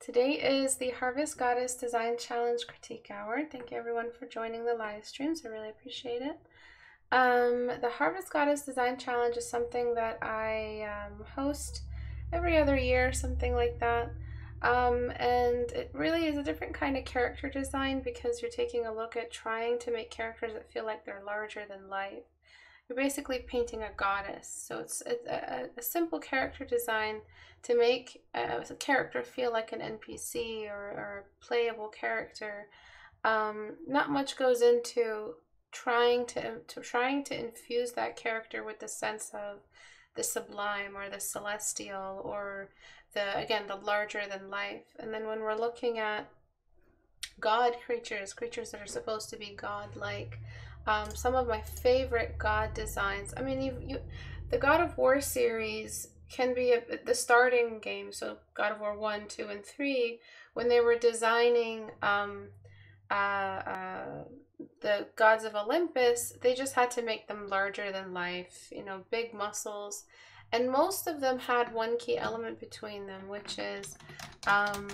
Today is the Harvest Goddess Design Challenge Critique Hour. Thank you everyone for joining the live streams. I really appreciate it. Um, the Harvest Goddess Design Challenge is something that I um, host every other year, something like that. Um, and it really is a different kind of character design because you're taking a look at trying to make characters that feel like they're larger than life. You're basically painting a goddess. So it's, a, a simple character design to make a, a character feel like an NPC or, or a playable character. Um, not much goes into trying to, to trying to infuse that character with the sense of the sublime or the celestial or the again the larger than life and then when we're looking at god creatures creatures that are supposed to be god like um, some of my favorite god designs. I mean you you the god of war series can be a, the starting game so god of war 1 2 and 3 when they were designing um, uh, uh, the gods of olympus they just had to make them larger than life you know big muscles. And most of them had one key element between them, which is um,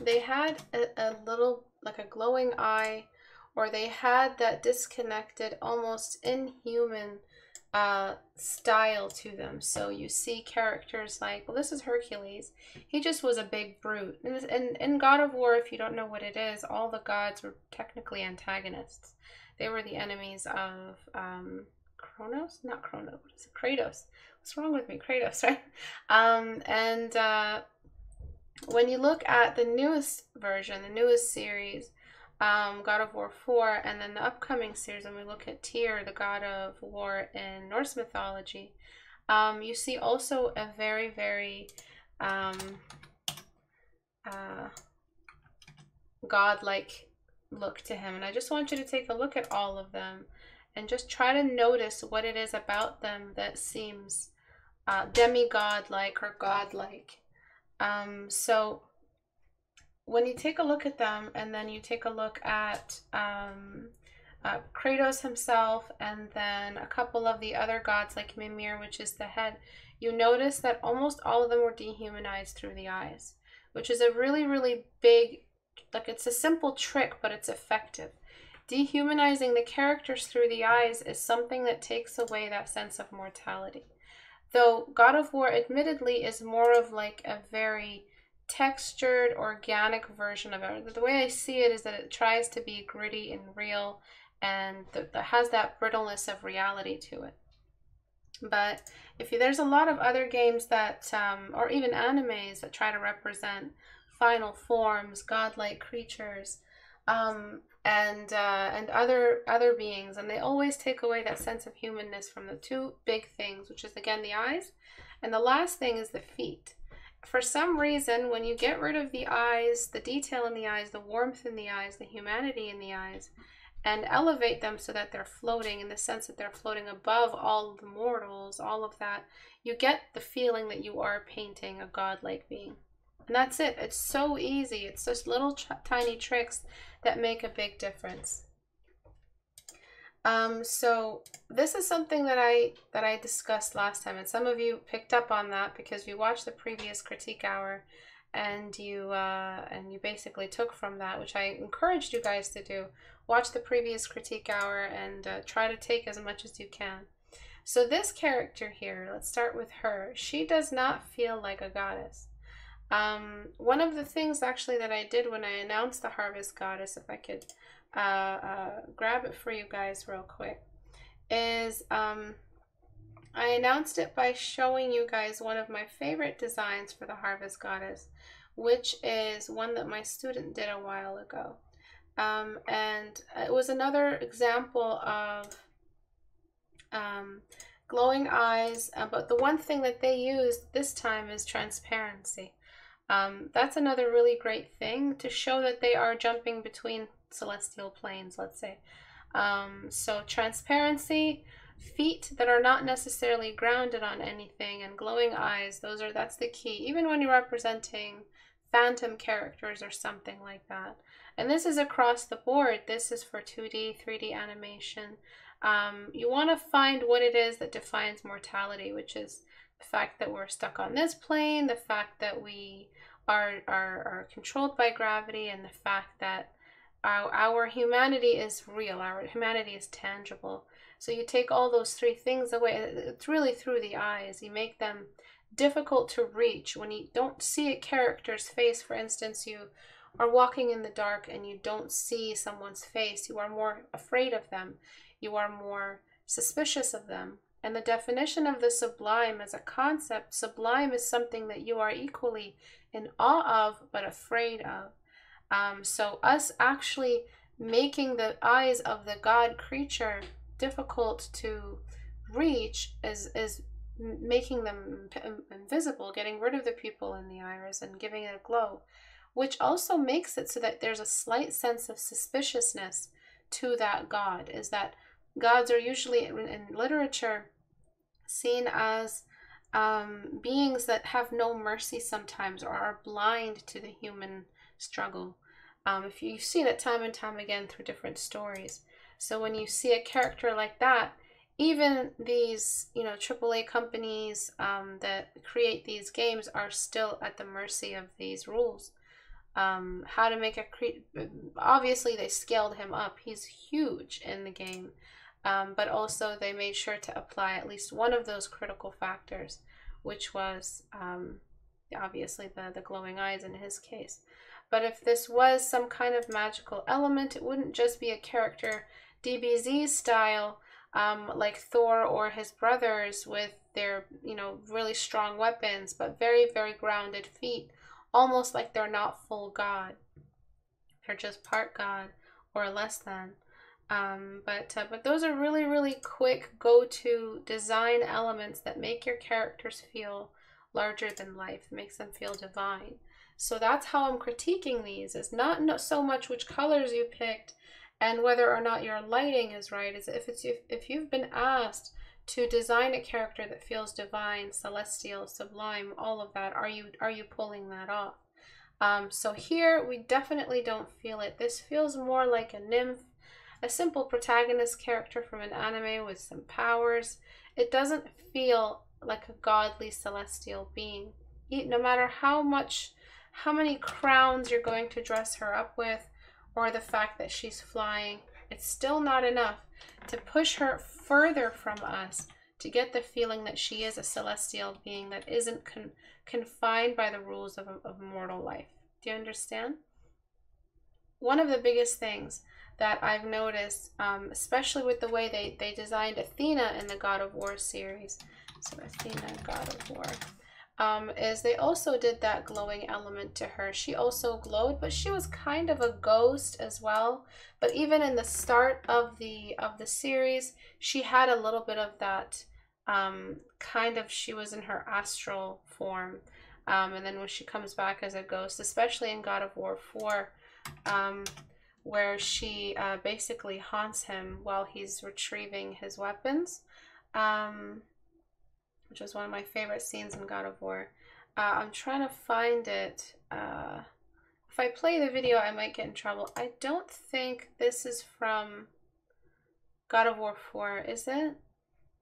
they had a, a little, like a glowing eye, or they had that disconnected, almost inhuman uh, style to them. So you see characters like, well, this is Hercules. He just was a big brute. And in, God of War, if you don't know what it is, all the gods were technically antagonists. They were the enemies of um, Kronos? Not Kronos. What is it? Kratos. What's wrong with me? Kratos, right? Um, and uh, when you look at the newest version, the newest series, um, God of War 4, and then the upcoming series, when we look at Tyr, the God of War in Norse mythology, um, you see also a very, very um, uh, godlike look to him. And I just want you to take a look at all of them and just try to notice what it is about them that seems uh, demigod like or godlike. Um, so when you take a look at them and then you take a look at um, uh, Kratos himself and then a couple of the other gods like Mimir, which is the head, you notice that almost all of them were dehumanized through the eyes, which is a really, really big, like it's a simple trick, but it's effective. Dehumanizing the characters through the eyes is something that takes away that sense of mortality. Though God of War admittedly is more of like a very textured, organic version of it. The way I see it is that it tries to be gritty and real and that has that brittleness of reality to it. But if you, there's a lot of other games that, um, or even animes that try to represent final forms, godlike creatures, um, and uh, and other other beings, and they always take away that sense of humanness from the two big things, which is again the eyes, and the last thing is the feet. For some reason, when you get rid of the eyes, the detail in the eyes, the warmth in the eyes, the humanity in the eyes, and elevate them so that they're floating in the sense that they're floating above all the mortals, all of that, you get the feeling that you are painting a godlike being. And that's it. It's so easy. It's just little tiny tricks that make a big difference. Um, so this is something that I that I discussed last time, and some of you picked up on that because you watched the previous critique hour, and you uh, and you basically took from that, which I encouraged you guys to do. Watch the previous critique hour and uh, try to take as much as you can. So this character here, let's start with her. She does not feel like a goddess. Um, one of the things actually that I did when I announced the Harvest Goddess, if I could uh, uh, grab it for you guys real quick, is um, I announced it by showing you guys one of my favorite designs for the Harvest Goddess, which is one that my student did a while ago. Um, and it was another example of um, glowing eyes, uh, but the one thing that they used this time is transparency. Um, that's another really great thing to show that they are jumping between celestial planes, let's say. Um, so transparency, feet that are not necessarily grounded on anything, and glowing eyes, those are that's the key. Even when you're representing phantom characters or something like that. And this is across the board. This is for 2D, 3D animation. Um, you want to find what it is that defines mortality, which is the fact that we're stuck on this plane, the fact that we are, are, are controlled by gravity and the fact that our, our humanity is real, our humanity is tangible. So you take all those three things away, uh, it's really through the eyes. You make them difficult to reach. When you don't see a character's face, for instance, you are walking in the dark and you don't see someone's face, you are more afraid of them, you are more suspicious of them. And the definition of the sublime as a concept, sublime is something that you are equally in awe of but afraid of. Um, so, us actually making the eyes of the God creature difficult to reach is, is making them invisible, getting rid of the pupil in the iris and giving it a glow, which also makes it so that there's a slight sense of suspiciousness to that God, is that gods are usually in literature seen as um, beings that have no mercy sometimes or are blind to the human struggle. Um, if you, you've seen it time and time again through different stories. So when you see a character like that, even these, you know, AAA companies um, that create these games are still at the mercy of these rules. Um, how to make a cre- obviously they scaled him up. He's huge in the game, um, but also they made sure to apply at least one of those critical factors, which was um, obviously the the glowing eyes in his case. But if this was some kind of magical element, it wouldn't just be a character DBZ style um, like Thor or his brothers with their, you know, really strong weapons, but very, very grounded feet, almost like they're not full God. They're just part God or less than. Um, but uh, but those are really really quick go-to design elements that make your characters feel larger than life, it makes them feel divine. So that's how I'm critiquing these. Is not so much which colors you picked and whether or not your lighting is right is if it's if, if you've been asked to design a character that feels divine celestial sublime all of that are you are you pulling that off? Um, so here we definitely don't feel it. This feels more like a nymph a simple protagonist character from an anime with some powers. It doesn't feel like a godly celestial being. No matter how much how many crowns you're going to dress her up with or the fact that she's flying, it's still not enough to push her further from us to get the feeling that she is a celestial being that isn't con confined by the rules of, of mortal life. Do you understand? One of the biggest things that I've noticed, um, especially with the way they, they designed Athena in the God of War series. So Athena, God of War um, is they also did that glowing element to her. She also glowed, but she was kind of a ghost as well. But even in the start of the of the series, she had a little bit of that um, kind of. She was in her astral form, um, and then when she comes back as a ghost, especially in God of War Four. Um, where she uh, basically haunts him while he's retrieving his weapons. Um, which was one of my favorite scenes in God of War. Uh, I'm trying to find it. Uh, if I play the video, I might get in trouble. I don't think this is from God of War 4, is it?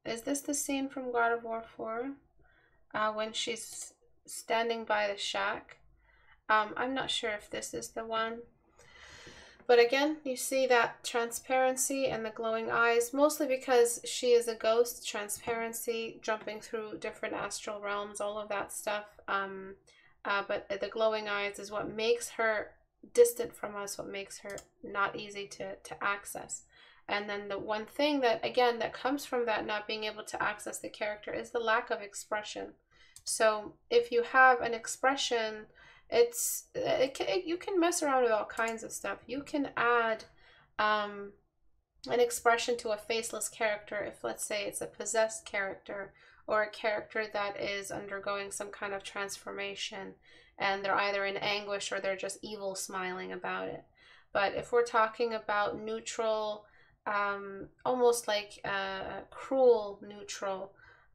Is this the scene from God of War 4? Uh, when she's standing by the shack. Um, I'm not sure if this is the one. But again, you see that transparency and the glowing eyes, mostly because she is a ghost, transparency, jumping through different astral realms, all of that stuff. Um, uh, but the glowing eyes is what makes her distant from us, what makes her not easy to, to access. And then the one thing that, again, that comes from that not being able to access the character is the lack of expression. So if you have an expression it's it can, it, you can mess around with all kinds of stuff. You can add um, an expression to a faceless character if let's say it's a possessed character or a character that is undergoing some kind of transformation and they're either in anguish or they're just evil smiling about it. But if we're talking about neutral, um, almost like a cruel neutral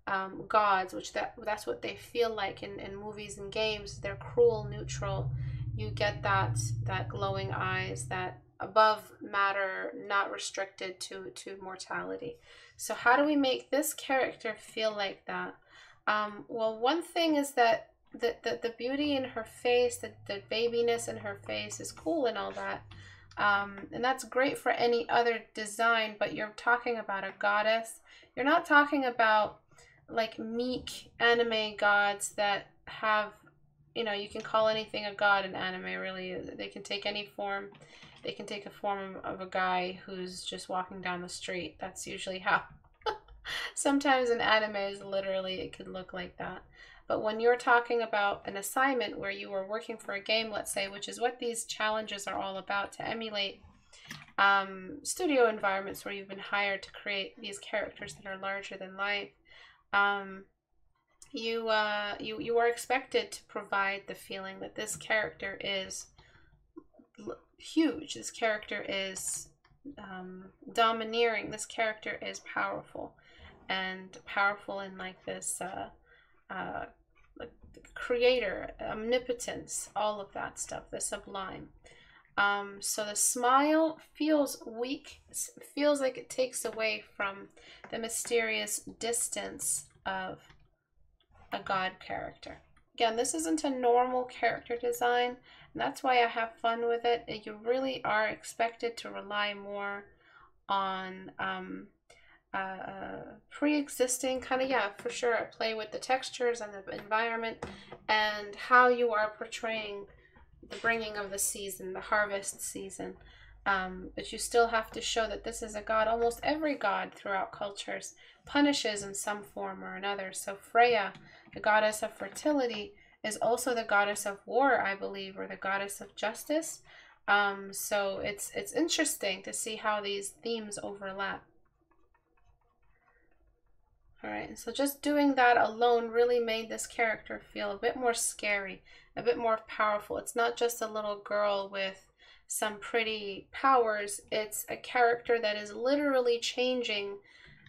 um, gods, which that that's what they feel like in, in movies and games. They're cruel, neutral. You get that that glowing eyes, that above matter, not restricted to to mortality. So how do we make this character feel like that? Um, well, one thing is that the, the, the beauty in her face, the, the babiness in her face is cool and all that. Um, and that's great for any other design, but you're talking about a goddess. You're not talking about like meek anime gods that have, you know, you can call anything a god in anime, really. They can take any form. They can take a form of a guy who's just walking down the street. That's usually how. Sometimes in anime, is literally, it could look like that. But when you're talking about an assignment where you are working for a game, let's say, which is what these challenges are all about to emulate um, studio environments where you've been hired to create these characters that are larger than life, um, you, uh, you, you are expected to provide the feeling that this character is huge, this character is um, domineering, this character is powerful, and powerful in like this. Uh, uh, creator, omnipotence, all of that stuff, the sublime. Um, so the smile feels weak, feels like it takes away from the mysterious distance of a God character. Again, this isn't a normal character design, and that's why I have fun with it. You really are expected to rely more on um, uh, pre-existing kind of yeah for sure play with the textures and the environment and how you are portraying the bringing of the season the harvest season. Um, but you still have to show that this is a god. Almost every god throughout cultures punishes in some form or another. So freya the goddess of fertility is also the goddess of war i believe or the goddess of justice. Um, so it's it's interesting to see how these themes overlap all right, so just doing that alone really made this character feel a bit more scary, a bit more powerful. It's not just a little girl with some pretty powers. It's a character that is literally changing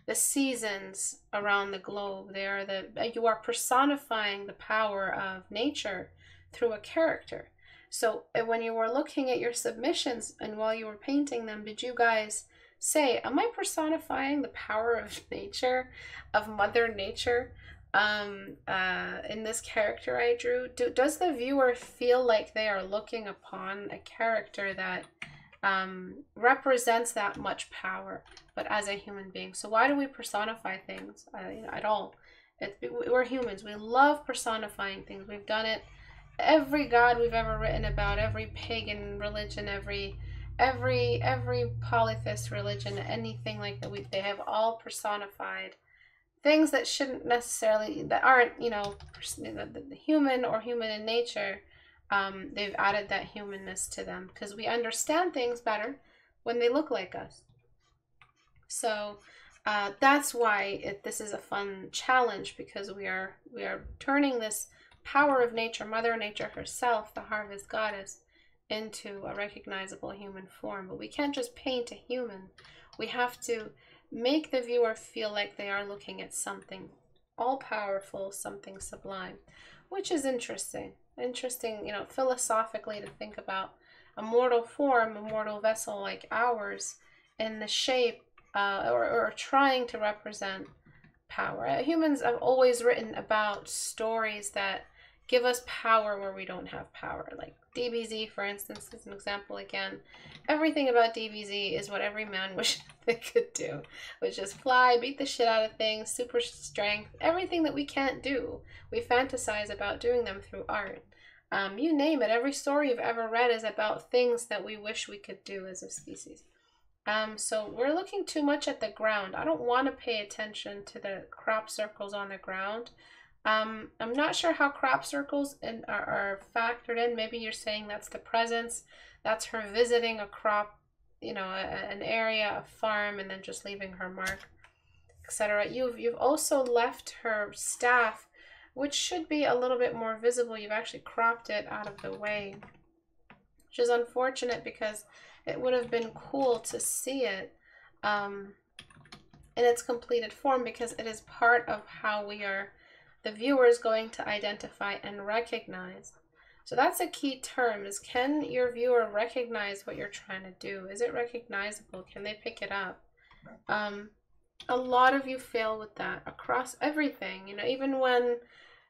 the seasons around the globe. They are the you are personifying the power of nature through a character. So when you were looking at your submissions and while you were painting them, did you guys say, am I personifying the power of nature, of Mother Nature, um, uh, in this character I drew? Do, does the viewer feel like they are looking upon a character that um, represents that much power, but as a human being? So why do we personify things uh, at all? It, we're humans. We love personifying things. We've done it. Every god we've ever written about, every pagan religion, every every every polytheist religion, anything like that, we they have all personified things that shouldn't necessarily that aren't you know human or human in nature. Um, they've added that humanness to them because we understand things better when they look like us. So uh, that's why it, this is a fun challenge because we are we are turning this power of nature, Mother Nature herself, the harvest goddess, into a recognizable human form. But we can't just paint a human. We have to make the viewer feel like they are looking at something all powerful, something sublime, which is interesting. Interesting, you know, philosophically to think about a mortal form, a mortal vessel like ours, in the shape uh, or, or trying to represent power. Uh, humans have always written about stories that give us power where we don't have power. Like DBZ, for instance, is an example again. Everything about DBZ is what every man wished they could do, which is fly, beat the shit out of things, super strength, everything that we can't do. We fantasize about doing them through art. Um, you name it, every story you've ever read is about things that we wish we could do as a species. Um, so we're looking too much at the ground. I don't want to pay attention to the crop circles on the ground. Um, I'm not sure how crop circles in, are, are factored in. Maybe you're saying that's the presence. That's her visiting a crop, you know, a, an area, a farm, and then just leaving her mark, etc. You've you've also left her staff, which should be a little bit more visible. You've actually cropped it out of the way, which is unfortunate because it would have been cool to see it um, in its completed form because it is part of how we are the viewer is going to identify and recognize. So that's a key term is can your viewer recognize what you're trying to do? Is it recognizable? Can they pick it up? Um, a lot of you fail with that across everything. You know, even when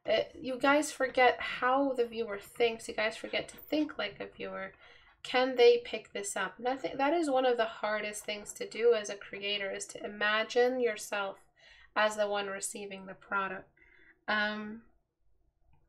it, you guys forget how the viewer thinks. You guys forget to think like a viewer. Can they pick this up? Nothing. That is one of the hardest things to do as a creator is to imagine yourself as the one receiving the product. Um,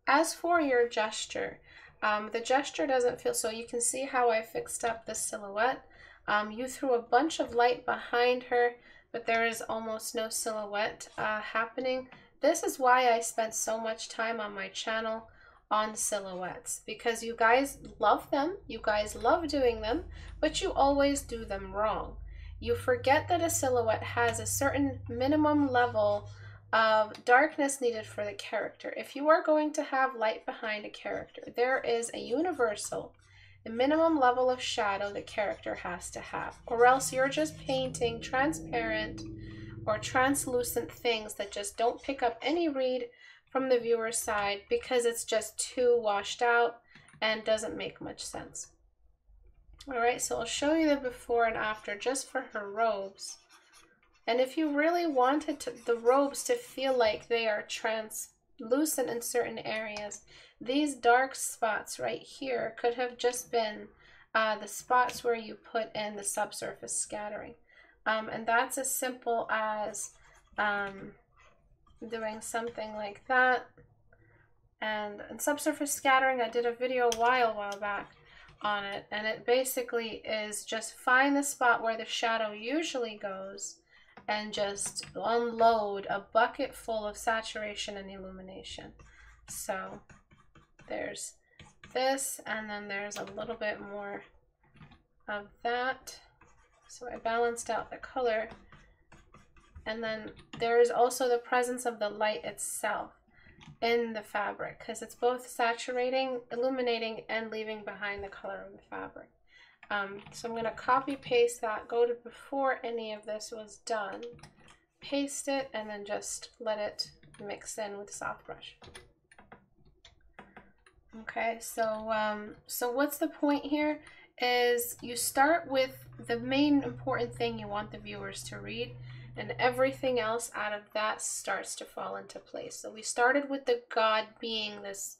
as for your gesture, um, the gesture doesn't feel so. You can see how I fixed up the silhouette. Um, you threw a bunch of light behind her, but there is almost no silhouette uh, happening. This is why I spent so much time on my channel on silhouettes because you guys love them, you guys love doing them, but you always do them wrong. You forget that a silhouette has a certain minimum level of darkness needed for the character. If you are going to have light behind a character, there is a universal, a minimum level of shadow the character has to have, or else you're just painting transparent or translucent things that just don't pick up any read from the viewer's side because it's just too washed out and doesn't make much sense. All right, so I'll show you the before and after just for her robes. And if you really wanted to, the robes to feel like they are translucent in certain areas, these dark spots right here could have just been uh, the spots where you put in the subsurface scattering. Um, and that's as simple as um, doing something like that. And, and subsurface scattering, I did a video a while, while back on it. And it basically is just find the spot where the shadow usually goes and just unload a bucket full of saturation and illumination. So there's this, and then there's a little bit more of that. So I balanced out the color. And then there is also the presence of the light itself in the fabric because it's both saturating, illuminating, and leaving behind the color of the fabric. Um, so I'm going to copy paste that, go to before any of this was done, paste it, and then just let it mix in with soft brush. Okay, so um, so what's the point here? Is you start with the main important thing you want the viewers to read, and everything else out of that starts to fall into place. So we started with the god being this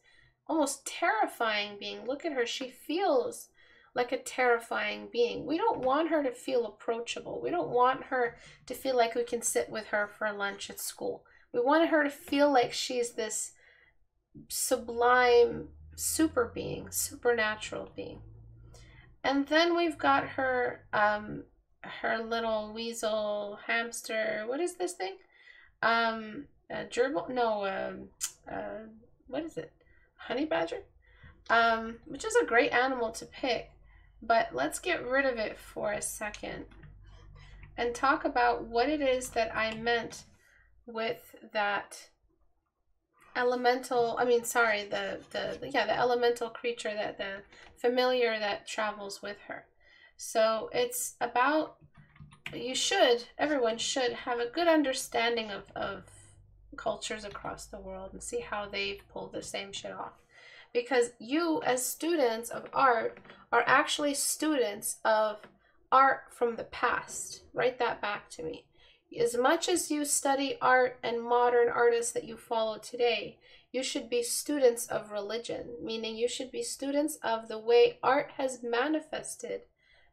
almost terrifying being. Look at her, she feels like a terrifying being. We don't want her to feel approachable. We don't want her to feel like we can sit with her for lunch at school. We want her to feel like she's this sublime super being, supernatural being. And then we've got her um her little weasel hamster. What is this thing? Um a gerbil? No, um uh what is it? Honey badger? Um, which is a great animal to pick. But let's get rid of it for a second and talk about what it is that I meant with that elemental, I mean, sorry, the, the, yeah, the elemental creature that the familiar that travels with her. So it's about, you should, everyone should have a good understanding of, of cultures across the world and see how they've pulled the same shit off because you as students of art are actually students of art from the past. Write that back to me. As much as you study art and modern artists that you follow today, you should be students of religion, meaning you should be students of the way art has manifested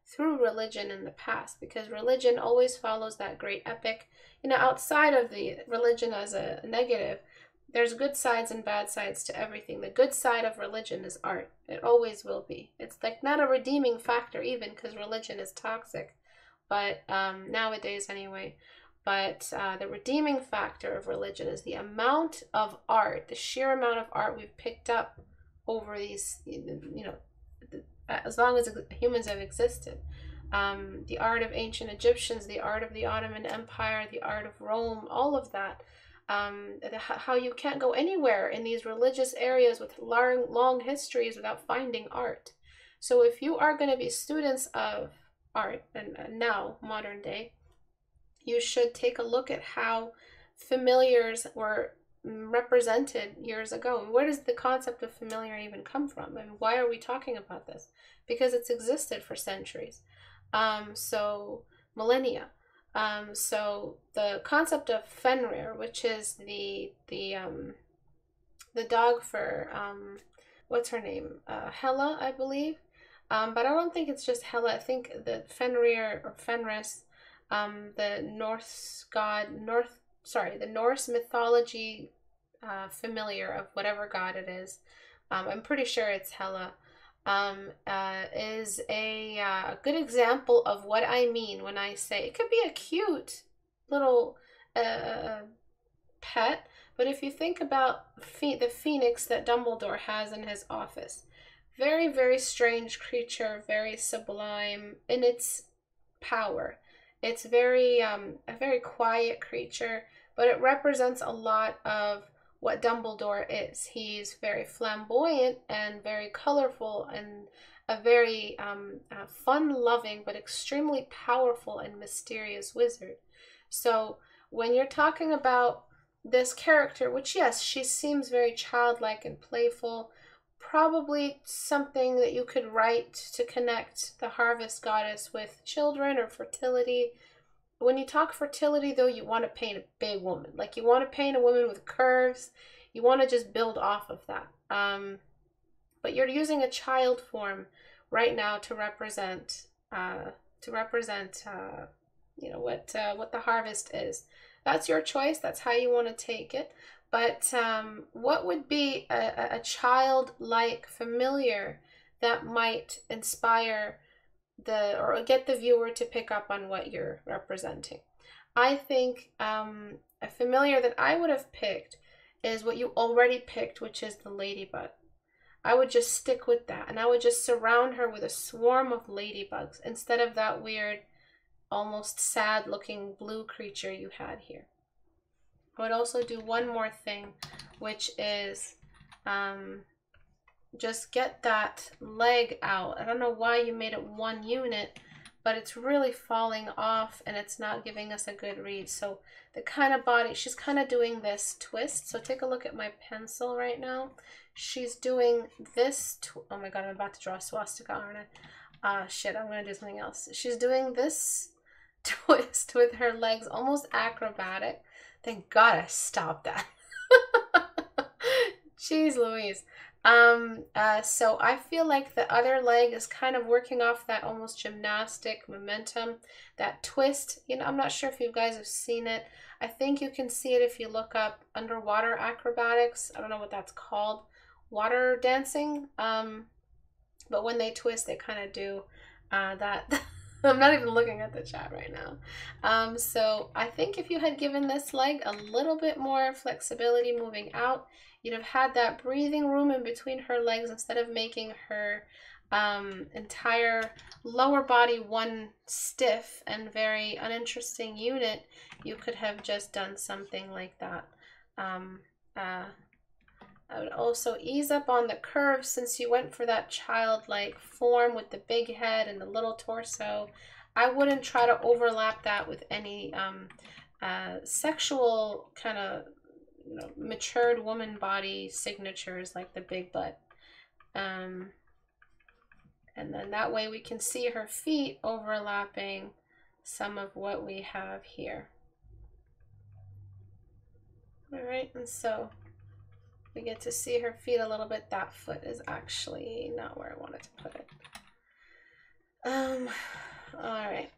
through religion in the past, because religion always follows that great epic. You know, outside of the religion as a negative, there's good sides and bad sides to everything. The good side of religion is art. It always will be. It's like not a redeeming factor even because religion is toxic, but um, nowadays anyway. But uh, the redeeming factor of religion is the amount of art, the sheer amount of art we've picked up over these, you know, as long as humans have existed. Um, the art of ancient Egyptians, the art of the Ottoman Empire, the art of Rome, all of that um, how you can't go anywhere in these religious areas with long, long histories without finding art. So if you are going to be students of art and now modern day, you should take a look at how familiars were represented years ago. Where does the concept of familiar even come from? And why are we talking about this? Because it's existed for centuries. Um, so millennia. Um, so the concept of Fenrir, which is the the um, the dog for um, what's her name? Uh, Hela, I believe. Um, but I don't think it's just Hela. I think the Fenrir or Fenris, um, the Norse god, North, sorry, the Norse mythology uh, familiar of whatever god it is. Um, I'm pretty sure it's Hela. Um, uh, is a uh, good example of what I mean when I say it could be a cute little uh, pet, but if you think about the phoenix that Dumbledore has in his office, very, very strange creature, very sublime in its power. It's very um, a very quiet creature, but it represents a lot of what Dumbledore is. He's very flamboyant and very colorful and a very um, uh, fun-loving but extremely powerful and mysterious wizard. So when you're talking about this character, which yes, she seems very childlike and playful, probably something that you could write to connect the harvest goddess with children or fertility. When you talk fertility, though, you want to paint a big woman. Like you want to paint a woman with curves. You want to just build off of that. Um, but you're using a child form right now to represent uh, to represent uh, you know what uh, what the harvest is. That's your choice. That's how you want to take it. But um, what would be a, a childlike familiar that might inspire the or get the viewer to pick up on what you're representing? I think um, a familiar that I would have picked is what you already picked, which is the ladybug. I would just stick with that and I would just surround her with a swarm of ladybugs instead of that weird, almost sad looking blue creature you had here. I would also do one more thing, which is um, just get that leg out. I don't know why you made it one unit, but it's really falling off and it's not giving us a good read. So the kind of body, she's kind of doing this twist. So take a look at my pencil right now. She's doing this, oh my God, I'm about to draw a swastika, aren't I? Ah, uh, shit, I'm gonna do something else. She's doing this twist with her legs, almost acrobatic. Thank God I stopped that. Jeez Louise. Um, uh, so I feel like the other leg is kind of working off that almost gymnastic momentum, that twist. You know, I'm not sure if you guys have seen it. I think you can see it if you look up underwater acrobatics. I don't know what that's called. Water dancing. Um, but when they twist, they kind of do uh, that. I'm not even looking at the chat right now. Um, so I think if you had given this leg a little bit more flexibility moving out, you'd have had that breathing room in between her legs instead of making her um, entire lower body one stiff and very uninteresting unit. You could have just done something like that. Um, uh, I would also ease up on the curves since you went for that childlike form with the big head and the little torso. I wouldn't try to overlap that with any um, uh, sexual kind of you know, matured woman body signatures like the big butt. Um, and then that way we can see her feet overlapping some of what we have here. All right, and so we get to see her feet a little bit. That foot is actually not where I wanted to put it. Um, all right.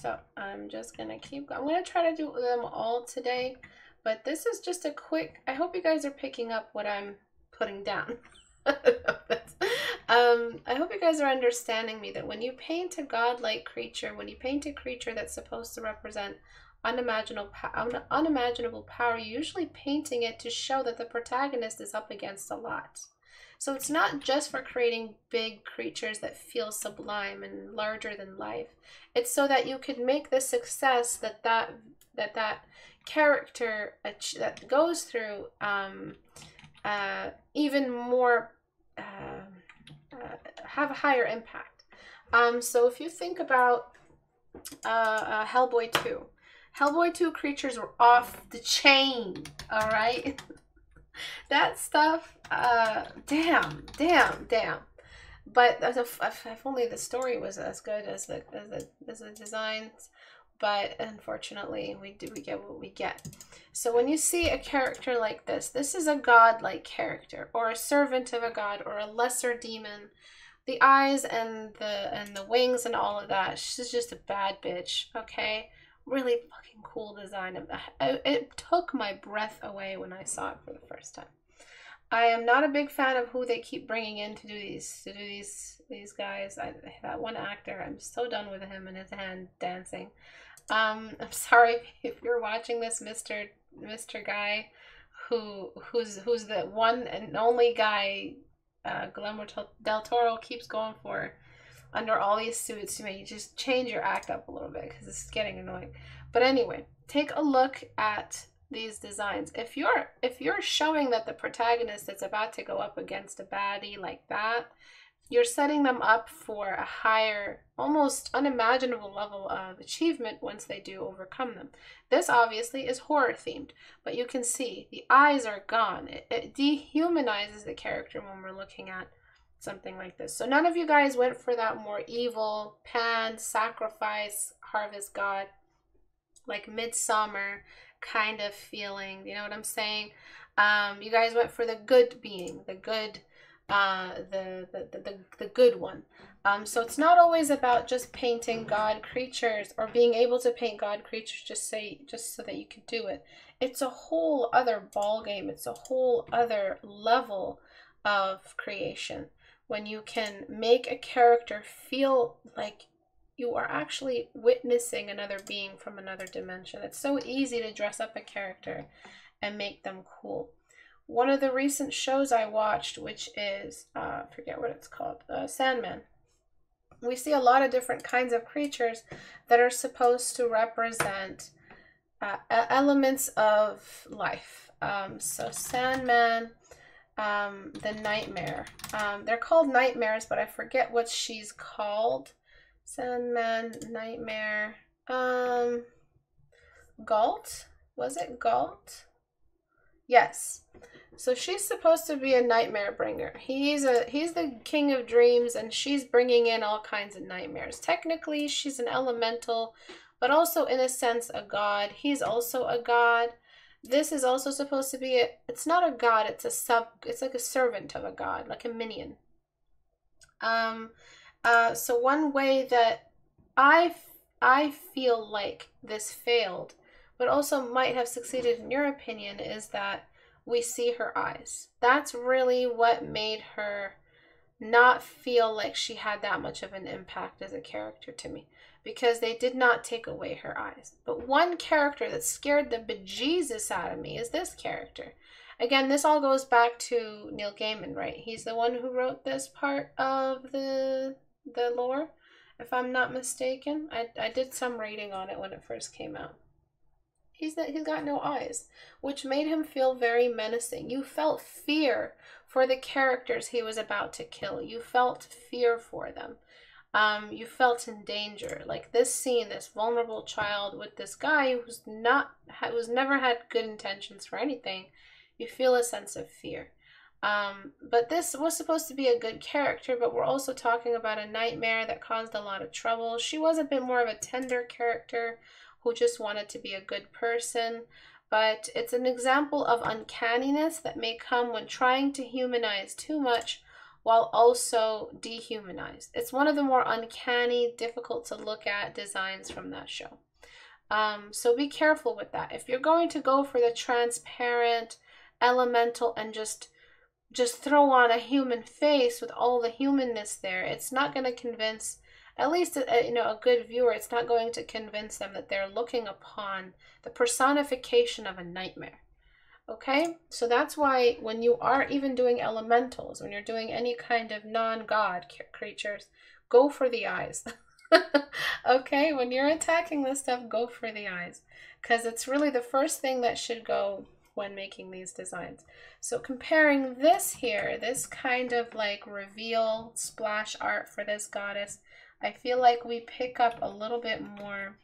So I'm just gonna keep. I'm gonna try to do them all today, but this is just a quick. I hope you guys are picking up what I'm putting down. um, I hope you guys are understanding me that when you paint a godlike creature, when you paint a creature that's supposed to represent unimaginable, unimaginable power, usually painting it to show that the protagonist is up against a lot. So it's not just for creating big creatures that feel sublime and larger than life. It's so that you could make the success that that that that character that goes through um, uh, even more uh, uh, have a higher impact. Um, so if you think about uh, uh, Hellboy 2, Hellboy 2 creatures were off the chain, all right? that stuff, uh, damn, damn, damn. But if, if, only the story was as good as the, as the, as the designs. but unfortunately we do we get what we get. So when you see a character like this, this is a god-like character or a servant of a god or a lesser demon. The eyes and the and the wings and all of that. She's just a bad bitch, okay? Really cool design. of the It took my breath away when I saw it for the first time. I am not a big fan of who they keep bringing in to do these to do these these guys. I, that one actor, I'm so done with him and his hand dancing. Um, I'm sorry if you're watching this, Mister Mister Guy, who who's who's the one and only guy uh, Guillermo del Toro keeps going for under all these suits you just change your act up a little bit because it's getting annoying. But anyway, take a look at these designs. If you're if you're showing that the protagonist is about to go up against a baddie like that, you're setting them up for a higher, almost unimaginable level of achievement once they do overcome them. This obviously is horror themed, but you can see the eyes are gone. It, it dehumanizes the character when we're looking at something like this. So none of you guys went for that more evil, pan, sacrifice, harvest god, like midsummer kind of feeling. You know what I'm saying? Um, you guys went for the good being, the good, uh, the, the, the, the, good one. Um, so it's not always about just painting God creatures or being able to paint God creatures just say just so that you can do it. It's a whole other ball game. It's a whole other level of creation when you can make a character feel like you are actually witnessing another being from another dimension. It's so easy to dress up a character and make them cool. One of the recent shows I watched, which is, uh, I forget what it's called, uh, Sandman. We see a lot of different kinds of creatures that are supposed to represent uh, elements of life. Um, so Sandman, um, the nightmare. Um, they're called nightmares, but I forget what she's called. Sandman, Nightmare, um, Gault? Was it Gault? Yes. So she's supposed to be a nightmare bringer. He's a he's the king of dreams and she's bringing in all kinds of nightmares. Technically, she's an elemental, but also in a sense a god. He's also a god. This is also supposed to be a it's not a god, it's a sub it's like a servant of a god, like a minion. Um uh, so one way that I, I feel like this failed, but also might have succeeded in your opinion, is that we see her eyes. That's really what made her not feel like she had that much of an impact as a character to me because they did not take away her eyes. But one character that scared the bejesus out of me is this character. Again, this all goes back to Neil Gaiman, right? He's the one who wrote this part of the the lore, if I'm not mistaken. I, I did some reading on it when it first came out. He's that he's got no eyes, which made him feel very menacing. You felt fear for the characters he was about to kill. You felt fear for them. Um, you felt in danger. Like this scene, this vulnerable child with this guy who's not who's never had good intentions for anything. You feel a sense of fear. Um, but this was supposed to be a good character, but we're also talking about a nightmare that caused a lot of trouble. She was a bit more of a tender character who just wanted to be a good person. But it's an example of uncanniness that may come when trying to humanize too much while also dehumanize. It's one of the more uncanny, difficult to look at designs from that show. Um, so be careful with that. If you're going to go for the transparent, elemental, and just just throw on a human face with all the humanness there, it's not going to convince at least a, you know a good viewer it's not going to convince them that they're looking upon the personification of a nightmare okay? So that's why when you are even doing elementals when you're doing any kind of non-god creatures go for the eyes okay? When you're attacking this stuff go for the eyes because it's really the first thing that should go when making these designs. So comparing this here, this kind of like reveal splash art for this goddess, I feel like we pick up a little bit more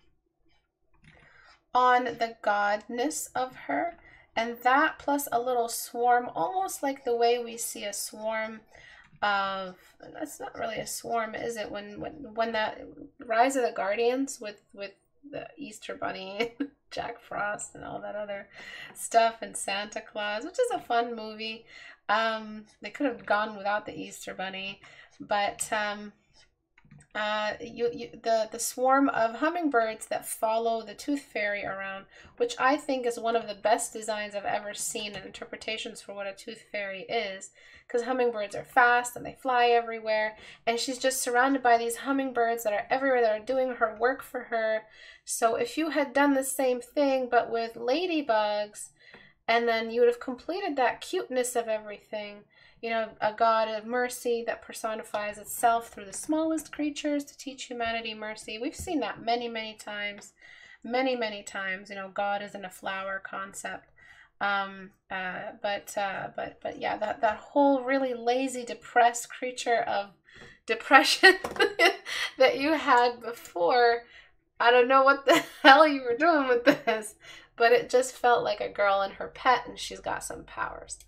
on the godness of her. And that plus a little swarm, almost like the way we see a swarm of that's not really a swarm, is it? When when when that Rise of the Guardians with with the Easter Bunny, Jack Frost, and all that other stuff, and Santa Claus, which is a fun movie. Um, they could have gone without the Easter Bunny, but um, uh, you, you, the, the swarm of hummingbirds that follow the tooth fairy around, which I think is one of the best designs I've ever seen and interpretations for what a tooth fairy is. Because hummingbirds are fast and they fly everywhere, and she's just surrounded by these hummingbirds that are everywhere that are doing her work for her. So if you had done the same thing but with ladybugs, and then you would have completed that cuteness of everything you know, a God of mercy that personifies itself through the smallest creatures to teach humanity mercy. We've seen that many, many times, many, many times. You know, God is in a flower concept. Um, uh, but, uh, but, but yeah, that, that whole really lazy, depressed creature of depression that you had before, I don't know what the hell you were doing with this, but it just felt like a girl and her pet, and she's got some powers.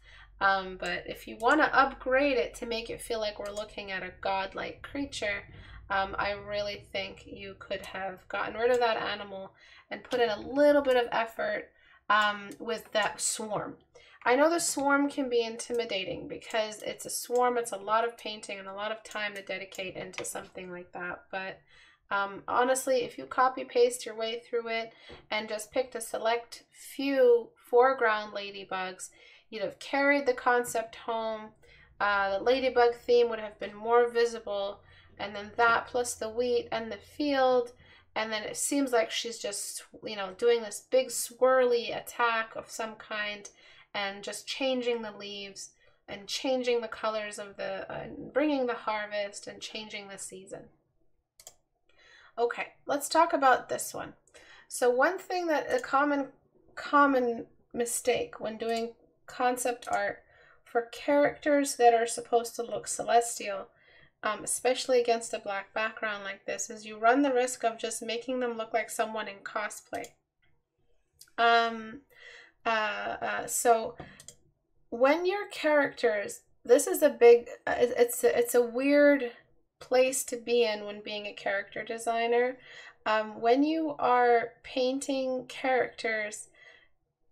Um, but if you want to upgrade it to make it feel like we're looking at a godlike creature, um, I really think you could have gotten rid of that animal and put in a little bit of effort um, with that swarm. I know the swarm can be intimidating because it's a swarm, it's a lot of painting and a lot of time to dedicate into something like that. But um, honestly, if you copy paste your way through it and just picked a select few foreground ladybugs, You'd have carried the concept home. Uh, the ladybug theme would have been more visible. And then that plus the wheat and the field. And then it seems like she's just, you know, doing this big swirly attack of some kind and just changing the leaves and changing the colors of the, uh, bringing the harvest and changing the season. Okay, let's talk about this one. So one thing that a common common mistake when doing concept art for characters that are supposed to look celestial, um, especially against a black background like this, is you run the risk of just making them look like someone in cosplay. Um, uh, uh, so when your characters, this is a big, uh, it's a, it's a weird place to be in when being a character designer. Um, when you are painting characters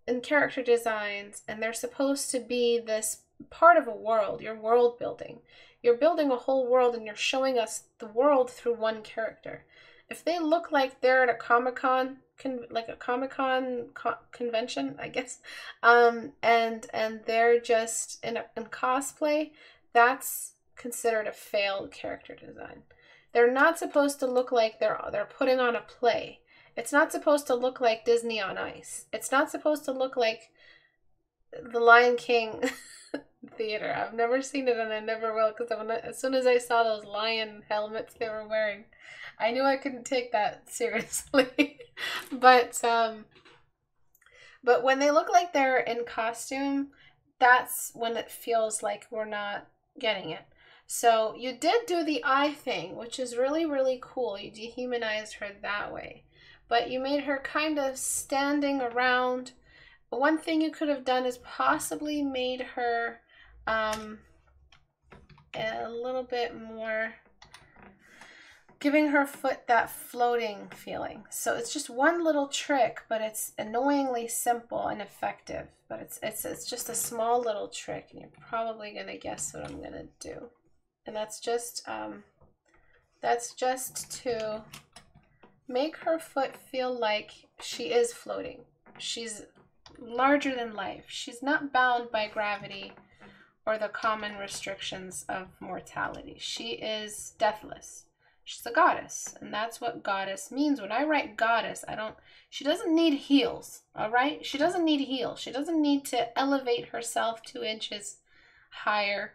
and character designs, and they're supposed to be this part of a world. You're world building. You're building a whole world, and you're showing us the world through one character. If they look like they're at a Comic Con, con- like a Comic Con co- convention, I guess, um, and and they're just in a, in cosplay, that's considered a failed character design. They're not supposed to look like they're they're putting on a play. It's not supposed to look like Disney on Ice. It's not supposed to look like the Lion King theater. I've never seen it and I never will because as soon as I saw those lion helmets they were wearing, I knew I couldn't take that seriously. but um but when they look like they're in costume, that's when it feels like we're not getting it. So you did do the eye thing, which is really, really cool. You dehumanized her that way but you made her kind of standing around. One thing you could have done is possibly made her um, a little bit more giving her foot that floating feeling. So it's just one little trick, but it's annoyingly simple and effective. But it's it's it's just a small little trick, and you're probably gonna guess what I'm gonna do. And that's just um, that's just to Make her foot feel like she is floating. She's larger than life. She's not bound by gravity or the common restrictions of mortality. She is deathless. She's a goddess, and that's what goddess means. When I write goddess, I don't, she doesn't need heels, all right? She doesn't need heels. She doesn't need to elevate herself two inches higher.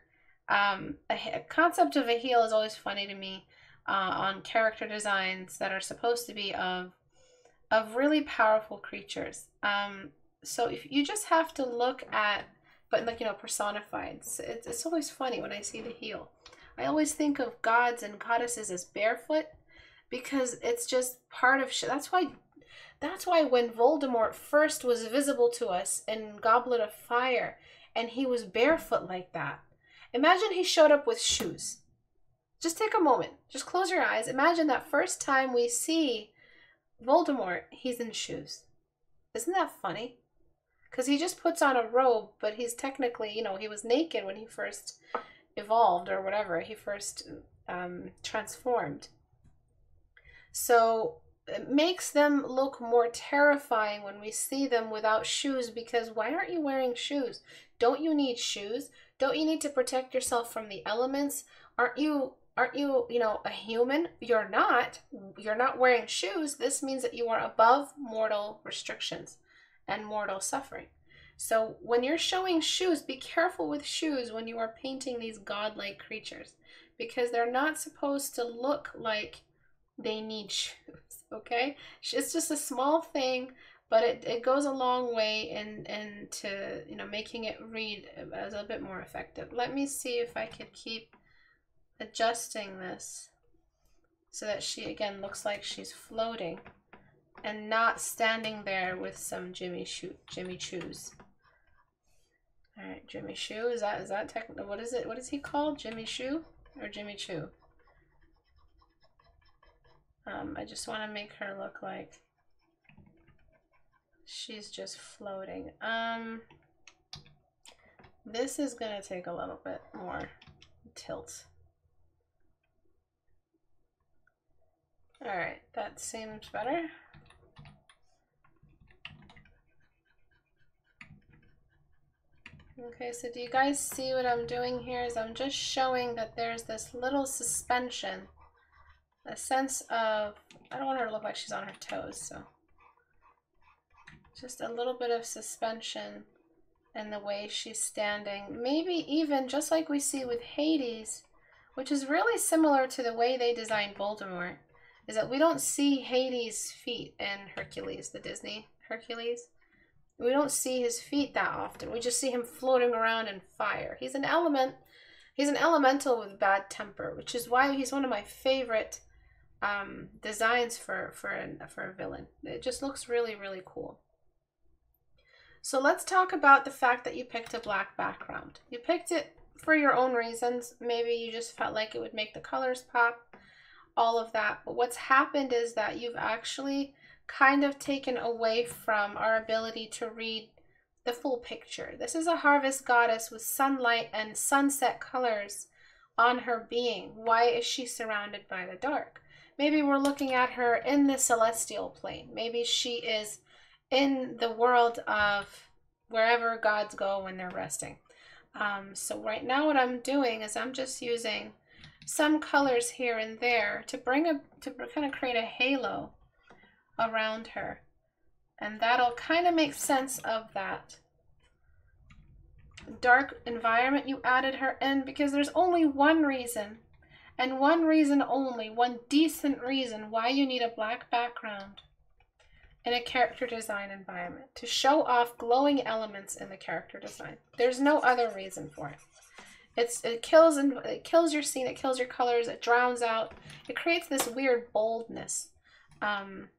Um, a, a concept of a heel is always funny to me uh, on character designs that are supposed to be of of really powerful creatures. Um, so if you just have to look at, but like you know, personified. It's, it's always funny when I see the heel. I always think of gods and goddesses as barefoot because it's just part of. That's why. That's why when Voldemort first was visible to us in Goblet of Fire, and he was barefoot like that. Imagine he showed up with shoes just take a moment. Just close your eyes. Imagine that first time we see Voldemort, he's in shoes. Isn't that funny? Because he just puts on a robe, but he's technically, you know, he was naked when he first evolved or whatever, he first um, transformed. So it makes them look more terrifying when we see them without shoes because why aren't you wearing shoes? Don't you need shoes? Don't you need to protect yourself from the elements? Aren't you aren't you, you know, a human? You're not. You're not wearing shoes. This means that you are above mortal restrictions and mortal suffering. So when you're showing shoes, be careful with shoes when you are painting these godlike creatures because they're not supposed to look like they need shoes, okay? It's just a small thing, but it, it goes a long way in, in to, you know, making it read as a bit more effective. Let me see if I could keep adjusting this so that she again looks like she's floating and not standing there with some Jimmy Choo Jimmy Choos. All right, Jimmy Choo is that is that technical? What is it? What is he called? Jimmy Shoe or Jimmy Choo? Um, I just want to make her look like she's just floating. Um, this is gonna take a little bit more tilt. All right, that seems better. Okay, so do you guys see what I'm doing here? Is I'm just showing that there's this little suspension, a sense of, I don't want her to look like she's on her toes, so just a little bit of suspension in the way she's standing. Maybe even just like we see with Hades, which is really similar to the way they designed Voldemort is that we don't see Hades' feet in Hercules, the Disney Hercules. We don't see his feet that often. We just see him floating around in fire. He's an element. He's an elemental with bad temper, which is why he's one of my favorite um, designs for for a, for a villain. It just looks really really cool. So let's talk about the fact that you picked a black background. You picked it for your own reasons. Maybe you just felt like it would make the colors pop all of that. But what's happened is that you've actually kind of taken away from our ability to read the full picture. This is a harvest goddess with sunlight and sunset colors on her being. Why is she surrounded by the dark? Maybe we're looking at her in the celestial plane. Maybe she is in the world of wherever gods go when they're resting. Um, so right now what I'm doing is I'm just using some colors here and there to bring a to kind of create a halo around her. And that'll kind of make sense of that. Dark environment you added her in because there's only one reason and one reason only one decent reason why you need a black background in a character design environment to show off glowing elements in the character design. There's no other reason for it it's it kills and it kills your scene. It kills your colors. It drowns out. It creates this weird boldness um,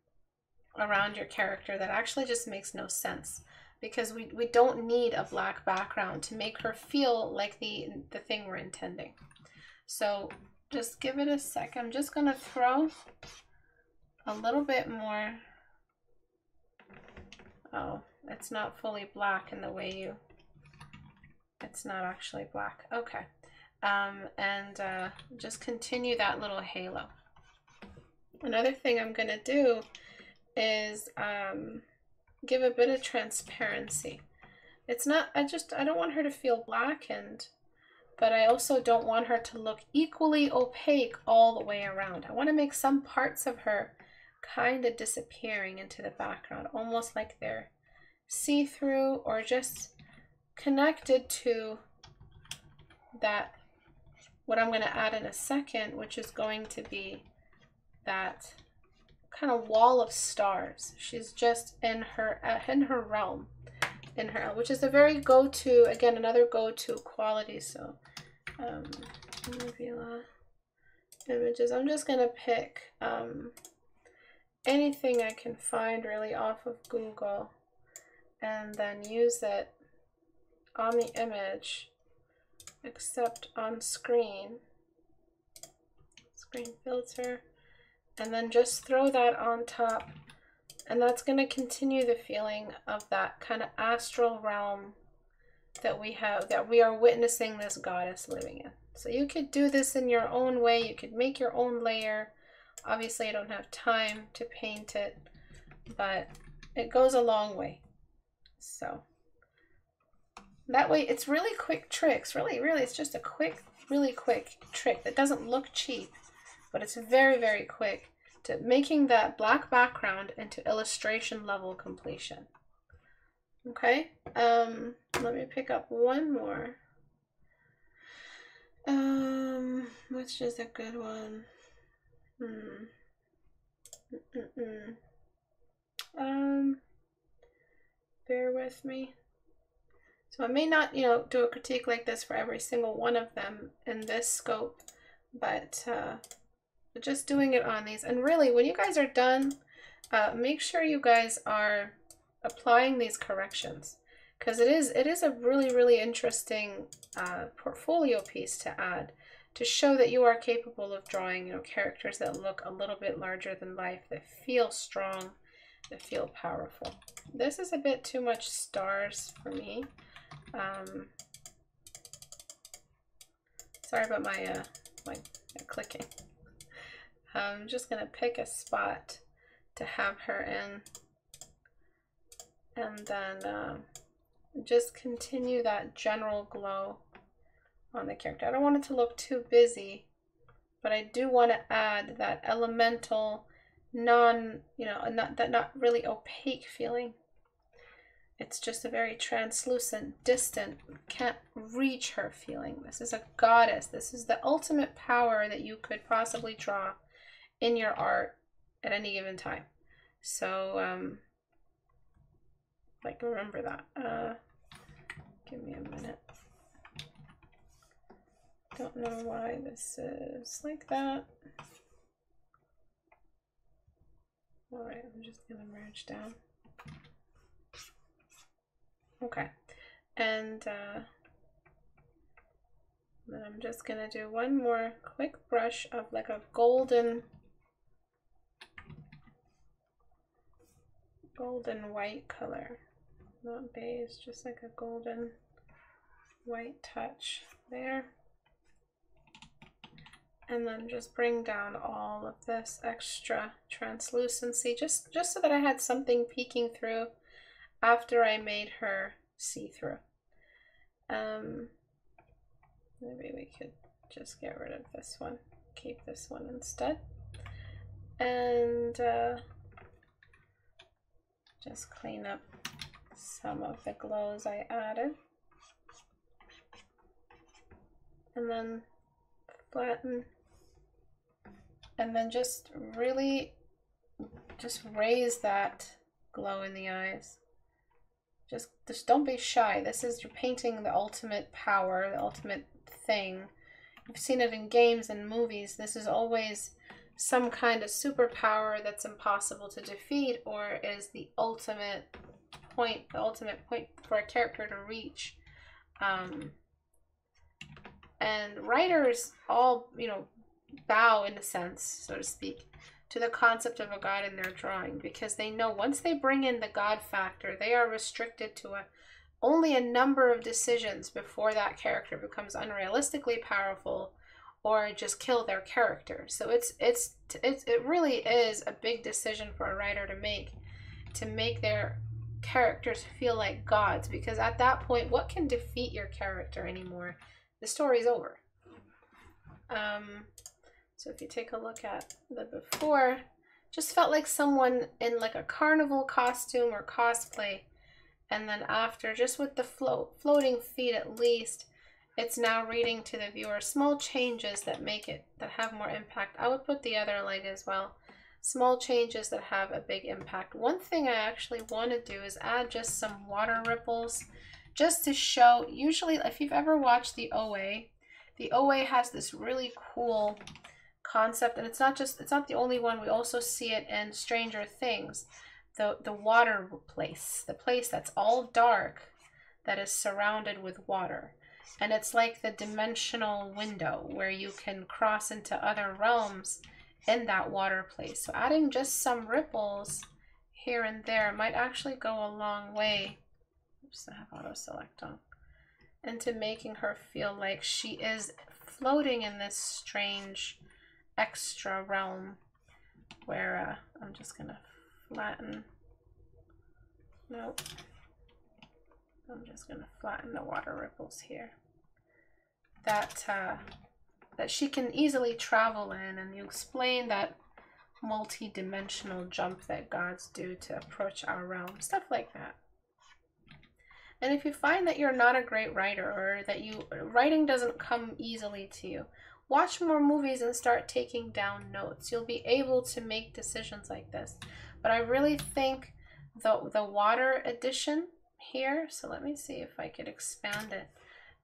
around your character that actually just makes no sense because we, we don't need a black background to make her feel like the the thing we're intending. So just give it a sec. I'm just gonna throw a little bit more. Oh, it's not fully black in the way you it's not actually black. Okay. Um, and uh, just continue that little halo. Another thing I'm going to do is um, give a bit of transparency. It's not, I just, I don't want her to feel blackened, but I also don't want her to look equally opaque all the way around. I want to make some parts of her kind of disappearing into the background, almost like they're see-through or just connected to that, what I'm going to add in a second, which is going to be that kind of wall of stars. She's just in her uh, in her realm, in her which is a very go-to again another go-to quality. So, um, images. I'm just gonna pick um, anything I can find really off of Google, and then use it on the image except on screen screen filter and then just throw that on top And that's going to continue the feeling of that kind of astral realm that we have, that we are witnessing this goddess living in. So you could do this in your own way. You could make your own layer. Obviously, I don't have time to paint it, but it goes a long way. So that way, it's really quick tricks. Really, really, it's just a quick, really quick trick that doesn't look cheap, but it's very, very quick to making that black background into illustration level completion. Okay, um, let me pick up one more. Um, which is a good one? Hmm. Mm -mm. Um, bear with me. So I may not, you know, do a critique like this for every single one of them in this scope, but uh, just doing it on these. And really, when you guys are done, uh, make sure you guys are applying these corrections because it is it is a really really interesting uh, portfolio piece to add to show that you are capable of drawing you know characters that look a little bit larger than life that feel strong that feel powerful this is a bit too much stars for me um, sorry about my uh, my, clicking I'm just gonna pick a spot to have her in and then um, just continue that general glow on the character. I don't want it to look too busy, but I do want to add that elemental, non, you know, not that not really opaque feeling. It's just a very translucent, distant, can't reach her feeling. This is a goddess. This is the ultimate power that you could possibly draw in your art at any given time. So, um, like, remember that. Uh, give me a minute. Don't know why this is like that. Alright, I'm just gonna merge down. Okay, and uh, then I'm just gonna do one more quick brush of like a golden golden white color. Not beige just like a golden white touch there. And then just bring down all of this extra translucency just just so that I had something peeking through after I made her see-through um maybe we could just get rid of this one keep this one instead and uh, just clean up some of the glows I added. And then flatten. And then just really just raise that glow in the eyes. Just, just don't be shy. This is, you're painting the ultimate power, the ultimate thing. You've seen it in games and movies. This is always some kind of superpower that's impossible to defeat or is the ultimate point, the ultimate point for a character to reach. Um, and writers all, you know, bow in a sense, so to speak, to the concept of a god in their drawing because they know once they bring in the god factor, they are restricted to a only a number of decisions before that character becomes unrealistically powerful or just kill their character. So it's it's it's it really is a big decision for a writer to make to make their characters feel like gods because at that point what can defeat your character anymore? The story's over. Um so if you take a look at the before, just felt like someone in like a carnival costume or cosplay and then after just with the float floating feet at least it's now reading to the viewer small changes that make it, that have more impact. I would put the other leg as well. Small changes that have a big impact. One thing I actually want to do is add just some water ripples just to show, usually if you've ever watched the OA, the OA has this really cool concept and it's not just, it's not the only one. We also see it in Stranger Things. The, the water place, the place that's all dark that is surrounded with water and it's like the dimensional window where you can cross into other realms in that water place. So adding just some ripples here and there might actually go a long way. Oops, I have auto select on. Into making her feel like she is floating in this strange extra realm where uh, I'm just gonna flatten. Nope. I'm just gonna flatten the water ripples here. That uh, that she can easily travel in, and you explain that multi-dimensional jump that gods do to approach our realm, stuff like that. And if you find that you're not a great writer or that you writing doesn't come easily to you, watch more movies and start taking down notes. You'll be able to make decisions like this. But I really think the the water addition here, so let me see if I could expand it.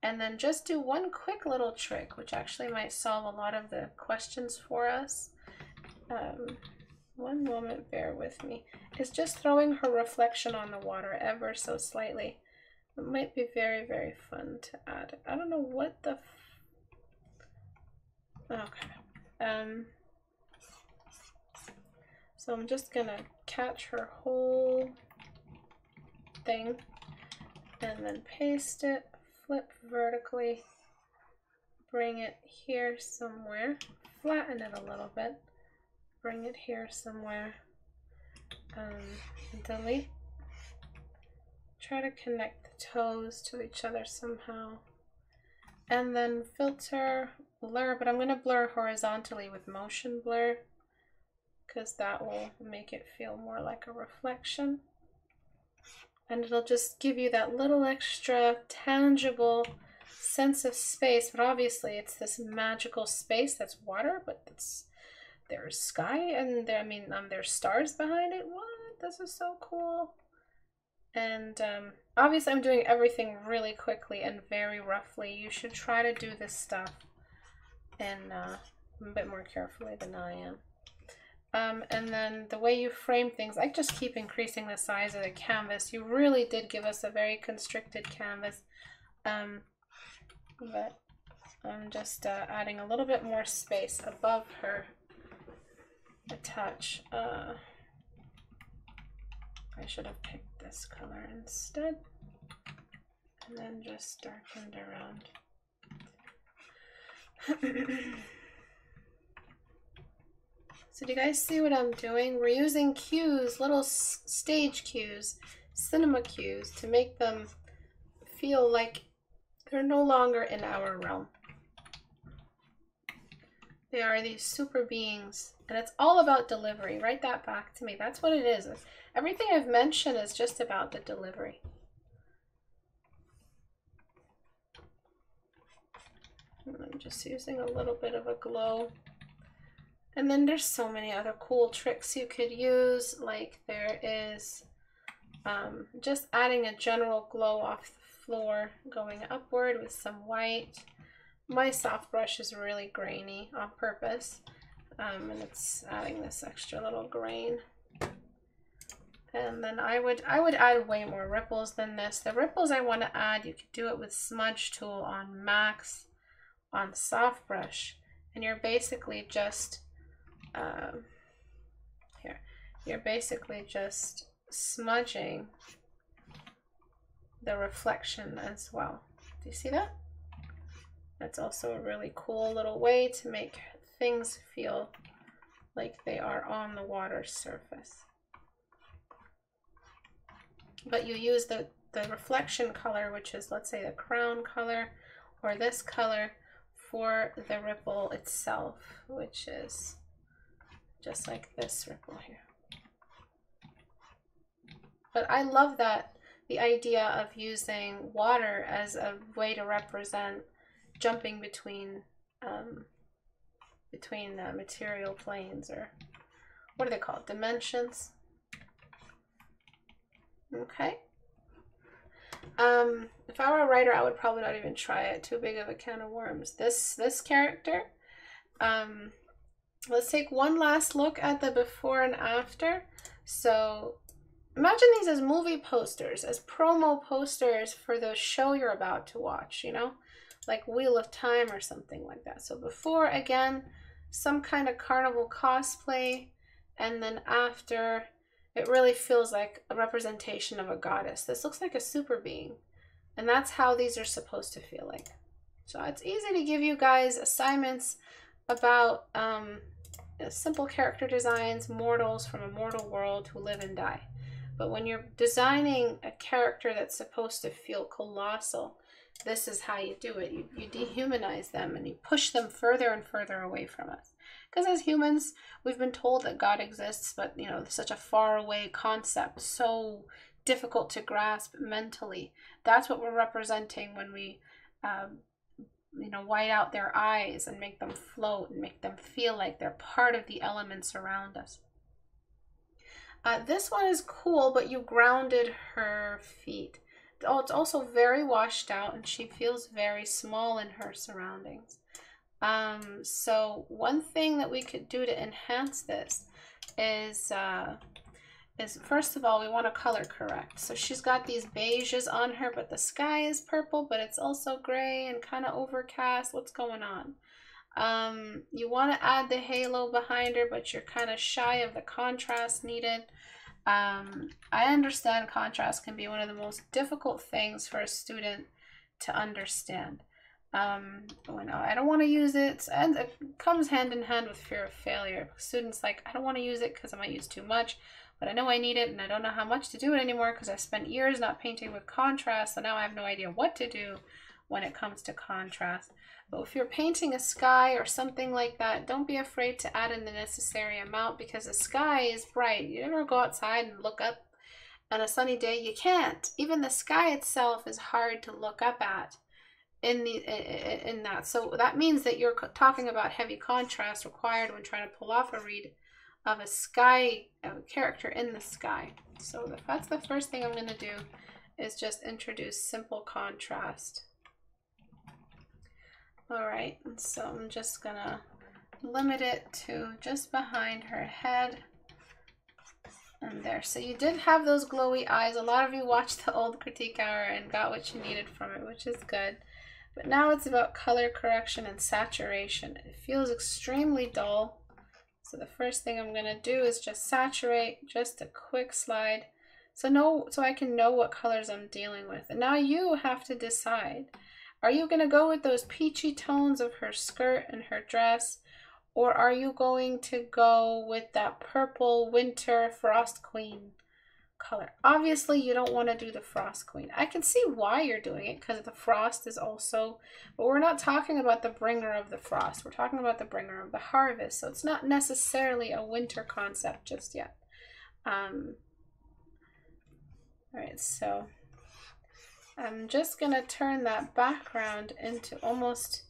And then just do one quick little trick, which actually might solve a lot of the questions for us. Um, one moment, bear with me. Is just throwing her reflection on the water ever so slightly. It might be very, very fun to add. I don't know what the... okay. Um, so I'm just gonna catch her whole thing and then paste it, flip vertically, bring it here somewhere, flatten it a little bit, bring it here somewhere, um, delete, try to connect the toes to each other somehow, and then filter, blur, but I'm going to blur horizontally with motion blur because that will make it feel more like a reflection. And it'll just give you that little extra tangible sense of space. But obviously, it's this magical space that's water, but it's there's sky and there, I mean, um, there's stars behind it. What? This is so cool. And um, obviously, I'm doing everything really quickly and very roughly. You should try to do this stuff and uh, a bit more carefully than I am. Um, and then the way you frame things, I just keep increasing the size of the canvas. You really did give us a very constricted canvas. Um, but I'm just uh, adding a little bit more space above her a touch. Uh, I should have picked this color instead. And then just darkened around. So do you guys see what I'm doing? We're using cues, little stage cues, cinema cues, to make them feel like they're no longer in our realm. They are these super beings, and it's all about delivery. Write that back to me. That's what it is. Everything I've mentioned is just about the delivery. I'm just using a little bit of a glow. And then there's so many other cool tricks you could use, like there is um, just adding a general glow off the floor, going upward with some white. My soft brush is really grainy on purpose, um, and it's adding this extra little grain. And then I would I would add way more ripples than this. The ripples I want to add, you could do it with smudge tool on max on soft brush. And you're basically just um, here, you're basically just smudging the reflection as well. Do you see that? That's also a really cool little way to make things feel like they are on the water surface. But you use the, the reflection color, which is, let's say, the crown color, or this color for the ripple itself, which is just like this ripple here. But I love that the idea of using water as a way to represent jumping between um, between uh, material planes or what are they called? Dimensions? Okay um if I were a writer I would probably not even try it too big of a can of worms this this character um Let's take one last look at the before and after. So imagine these as movie posters, as promo posters for the show you're about to watch, you know, like Wheel of Time or something like that. So before, again, some kind of carnival cosplay, and then after, it really feels like a representation of a goddess. This looks like a super being. And that's how these are supposed to feel like. So it's easy to give you guys assignments about um, simple character designs, mortals from a mortal world who live and die. But when you're designing a character that's supposed to feel colossal, this is how you do it. You, you dehumanize them and you push them further and further away from us. Because as humans, we've been told that God exists, but you know, such a far away concept, so difficult to grasp mentally. That's what we're representing when we, um, you know, white out their eyes and make them float and make them feel like they're part of the elements around us. Uh, this one is cool, but you grounded her feet. Oh, it's also very washed out and she feels very small in her surroundings. Um, so one thing that we could do to enhance this is, uh, is first of all, we want to color correct. So she's got these beiges on her, but the sky is purple, but it's also gray and kind of overcast. What's going on? Um, you want to add the halo behind her, but you're kind of shy of the contrast needed. Um, I understand contrast can be one of the most difficult things for a student to understand. Um, when I don't want to use it, and it comes hand in hand with fear of failure. Students like, I don't want to use it because I might use too much, but I know I need it and I don't know how much to do it anymore because I've spent years not painting with contrast, so now I have no idea what to do when it comes to contrast. But if you're painting a sky or something like that, don't be afraid to add in the necessary amount because the sky is bright. You never go outside and look up on a sunny day. You can't. Even the sky itself is hard to look up at in the in that. So that means that you're talking about heavy contrast required when trying to pull off a read of a sky a character in the sky. So that's the first thing I'm going to do is just introduce simple contrast. All right, so I'm just gonna limit it to just behind her head and there. So you did have those glowy eyes. A lot of you watched the old critique hour and got what you needed from it, which is good. But now it's about color correction and saturation. It feels extremely dull. So the first thing I'm gonna do is just saturate, just a quick slide. So know so I can know what colors I'm dealing with. And now you have to decide are you going to go with those peachy tones of her skirt and her dress? Or are you going to go with that purple winter Frost Queen color? Obviously, you don't want to do the Frost Queen. I can see why you're doing it because the frost is also, but we're not talking about the bringer of the frost. We're talking about the bringer of the harvest. So it's not necessarily a winter concept just yet. Um, all right, so I'm just going to turn that background into almost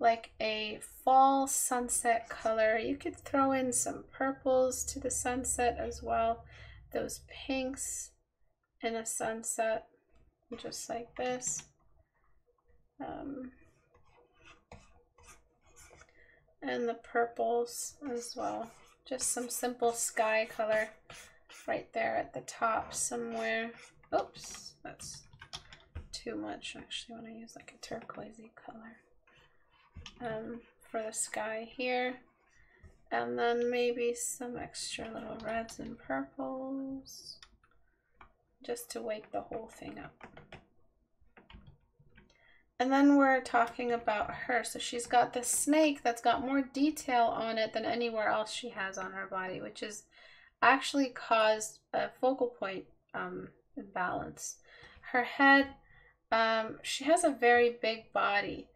like a fall sunset color. You could throw in some purples to the sunset as well. Those pinks in a sunset, just like this. Um, and the purples as well. Just some simple sky color right there at the top somewhere. Oops, that's too much. I actually want to use like a turquoisey color um, for the sky here. And then maybe some extra little reds and purples just to wake the whole thing up. And then we're talking about her. So she's got this snake that's got more detail on it than anywhere else she has on her body, which is actually caused a focal point um, imbalance. Her head um, she has a very big body,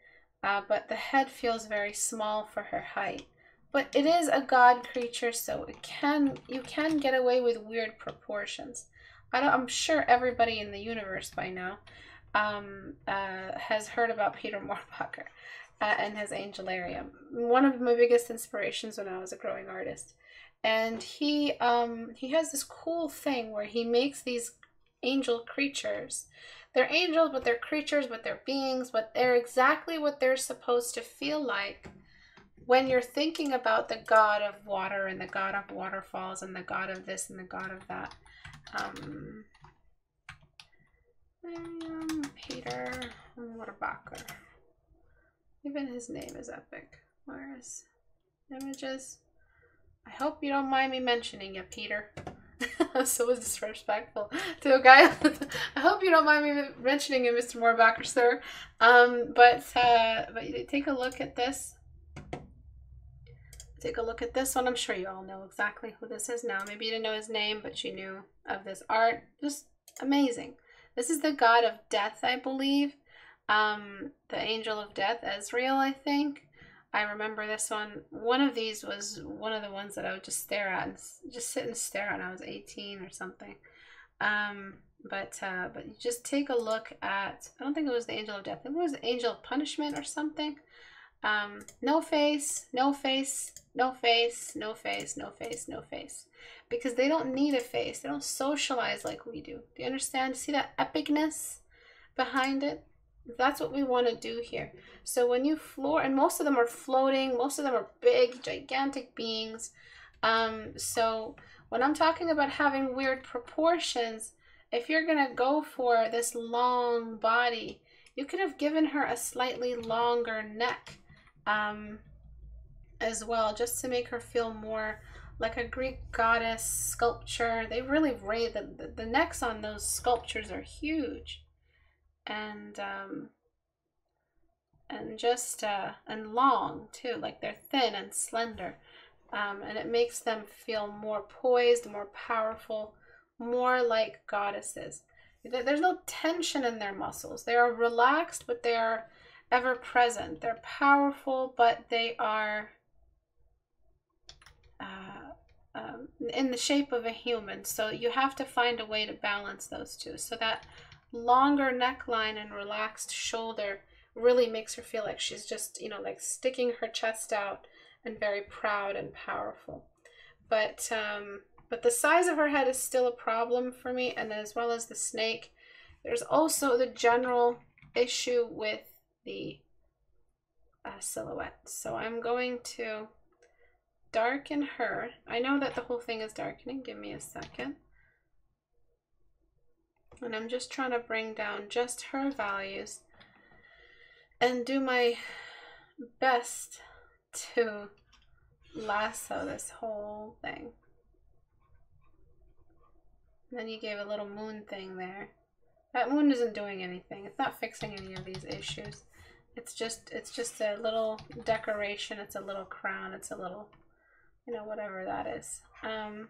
uh, but the head feels very small for her height. But it is a god creature, so it can you can get away with weird proportions. I am sure everybody in the universe by now um, uh, has heard about Peter Mohrbacher uh, and his Angelarium. One of my biggest inspirations when I was a growing artist. And he um, he has this cool thing where he makes these angel creatures they're angels, but they're creatures, but they're beings, but they're exactly what they're supposed to feel like when you're thinking about the god of water and the god of waterfalls and the god of this and the god of that. Um, um, Peter Mohrbacher. Even his name is epic. Where is images? I hope you don't mind me mentioning you, Peter. so disrespectful to a guy. I hope you don't mind me mentioning him, Mr. Mohrbacher, sir. Um, but uh, but take a look at this. Take a look at this one. I'm sure you all know exactly who this is now. Maybe you didn't know his name, but you knew of this art. Just amazing. This is the god of death, I believe. Um, the angel of death, Azrael, I think. I remember this one. One of these was one of the ones that I would just stare at and just sit and stare at when I was 18 or something. Um, but uh, but just take a look at. I don't think it was the angel of death. It was the angel of punishment or something. Um, no face, no face, no face, no face, no face, no face. Because they don't need a face. They don't socialize like we do. Do you understand? See that epicness behind it? That's what we want to do here. So when you floor, and most of them are floating, most of them are big, gigantic beings. Um, so when I'm talking about having weird proportions, if you're going to go for this long body, you could have given her a slightly longer neck um, as well, just to make her feel more like a Greek goddess sculpture. They really the, the, the necks on those sculptures are huge and um, and just uh, and long too. Like they're thin and slender, um, and it makes them feel more poised, more powerful, more like goddesses. There's no tension in their muscles. They are relaxed, but they are ever present. They're powerful, but they are uh, um, in the shape of a human. So you have to find a way to balance those two. So that longer neckline and relaxed shoulder really makes her feel like she's just, you know, like sticking her chest out and very proud and powerful. But um, but the size of her head is still a problem for me, and as well as the snake. There's also the general issue with the uh, silhouette. So I'm going to darken her. I know that the whole thing is darkening. Give me a second. And I'm just trying to bring down just her values and do my best to lasso this whole thing. And then you gave a little moon thing there. That moon isn't doing anything. It's not fixing any of these issues. It's just it's just a little decoration. It's a little crown. It's a little, you know, whatever that is. Um,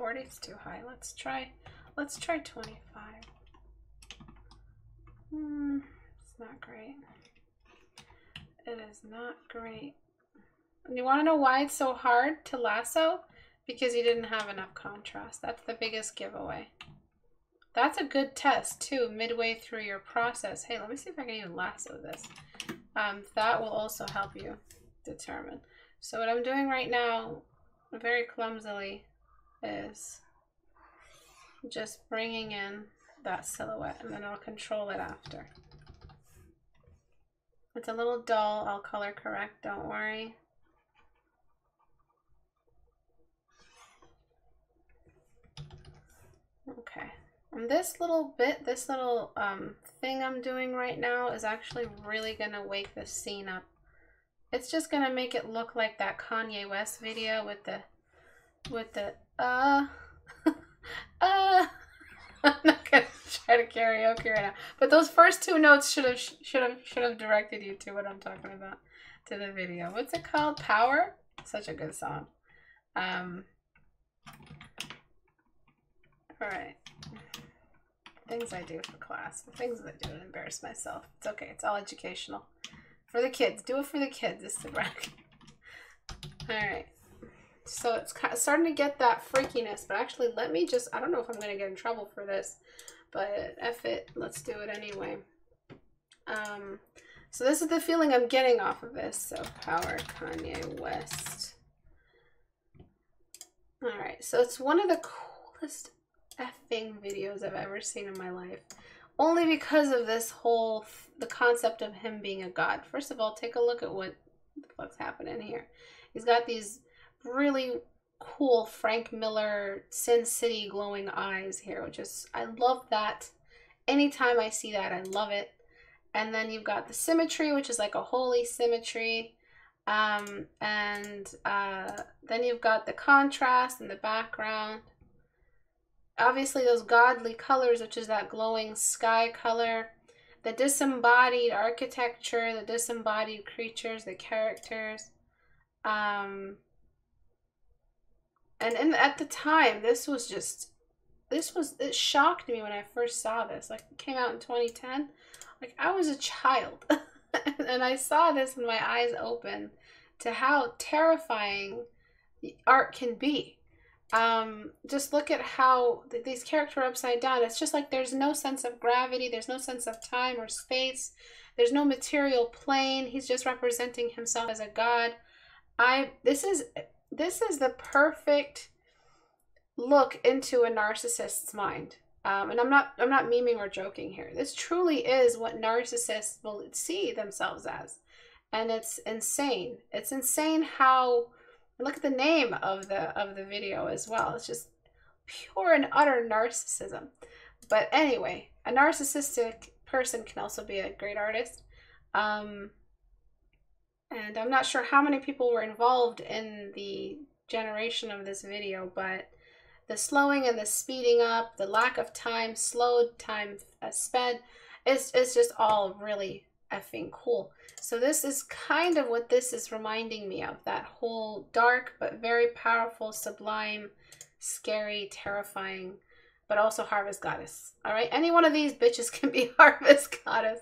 40 is too high. Let's try, let's try 25. Hmm, it's not great. It is not great. And you want to know why it's so hard to lasso? Because you didn't have enough contrast. That's the biggest giveaway. That's a good test too, midway through your process. Hey, let me see if I can even lasso this. Um, that will also help you determine. So what I'm doing right now, very clumsily, is just bringing in that silhouette and then I'll control it after. It's a little dull, I'll color correct, don't worry. Okay, and this little bit, this little um, thing I'm doing right now is actually really gonna wake the scene up. It's just gonna make it look like that Kanye West video with the with the uh, uh. I'm not gonna try to karaoke right now. But those first two notes should have should have should have directed you to what I'm talking about to the video. What's it called? Power. Such a good song. Um. All right. Things I do for class. Things that I do to embarrass myself. It's okay. It's all educational. For the kids. Do it for the kids. This is the bracket. All right. So it's starting to get that freakiness, but actually let me just, I don't know if I'm going to get in trouble for this, but F it, let's do it anyway. Um, so this is the feeling I'm getting off of this. So Power Kanye West. All right, so it's one of the coolest effing videos I've ever seen in my life. Only because of this whole, the concept of him being a god. First of all, take a look at what the fuck's happening here. He's got these really cool Frank Miller Sin City glowing eyes here, which is, I love that. Anytime I see that, I love it. And then you've got the symmetry, which is like a holy symmetry. Um, and uh, then you've got the contrast in the background. Obviously, those godly colors, which is that glowing sky color. The disembodied architecture, the disembodied creatures, the characters. Um, and in, at the time, this was just, this was, it shocked me when I first saw this. Like, it came out in 2010. Like, I was a child. and I saw this and my eyes open to how terrifying the art can be. Um, just look at how th- these characters are upside down. It's just like there's no sense of gravity, there's no sense of time or space, there's no material plane. He's just representing himself as a god. I this is this is the perfect look into a narcissist's mind. Um, and I'm not I'm not memeing or joking here. This truly is what narcissists will see themselves as, and it's insane. It's insane how look at the name of the of the video as well. It's just pure and utter narcissism. But anyway, a narcissistic person can also be a great artist. Um, and I'm not sure how many people were involved in the generation of this video, but the slowing and the speeding up, the lack of time slowed, time uh, sped, it's, it's just all really effing cool. So this is kind of what this is reminding me of, that whole dark but very powerful, sublime, scary, terrifying, but also Harvest Goddess. All right, any one of these bitches can be Harvest Goddess.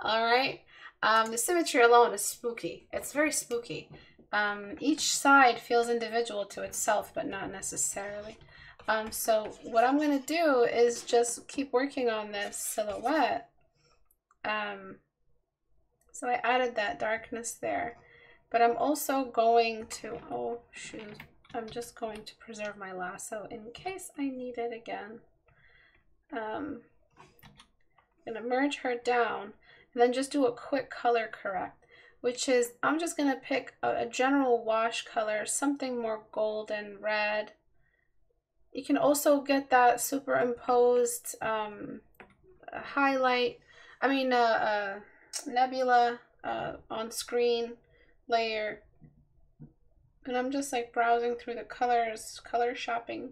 All right. Um, the symmetry alone is spooky. It's very spooky. Um, each side feels individual to itself, but not necessarily. Um, so what I'm going to do is just keep working on this silhouette. Um, so I added that darkness there. But I'm also going to, oh shoot, I'm just going to preserve my lasso in case I need it again. Um, I'm to merge her down and then just do a quick color correct, which is, I'm just to pick a, a general wash color, something more golden red. You can also get that superimposed um, highlight, I mean, uh, uh, nebula uh, on screen layer. And I'm just like browsing through the colors, color shopping.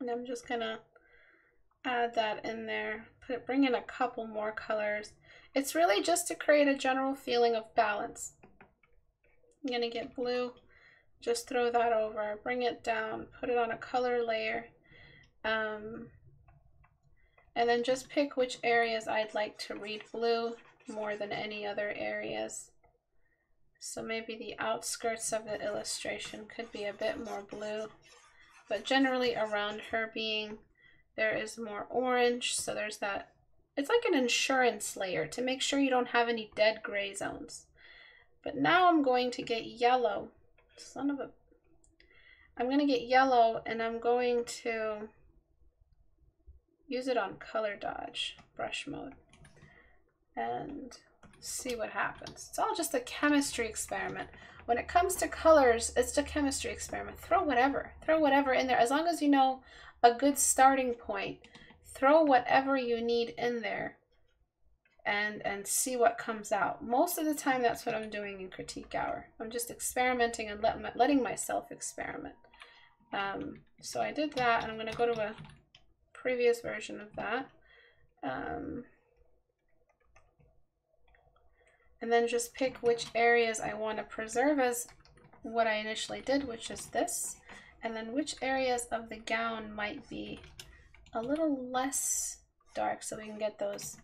And I'm just gonna add that in there. Put bring in a couple more colors. It's really just to create a general feeling of balance. I'm gonna get blue, just throw that over, bring it down, put it on a color layer. Um, and then just pick which areas I'd like to read blue more than any other areas. So maybe the outskirts of the illustration could be a bit more blue, but generally around her being there is more orange. So there's that, it's like an insurance layer to make sure you don't have any dead gray zones. But now I'm going to get yellow, son of a, I'm going to get yellow and I'm going to use it on color dodge, brush mode and see what happens. It's all just a chemistry experiment. When it comes to colors, it's a chemistry experiment. Throw whatever, throw whatever in there. As long as you know a good starting point, throw whatever you need in there and and see what comes out. Most of the time, that's what I'm doing in critique hour. I'm just experimenting and let, letting myself experiment. Um, so I did that, and I'm going to go to a previous version of that. Um, and then just pick which areas I want to preserve as what I initially did, which is this, and then which areas of the gown might be a little less dark so we can get those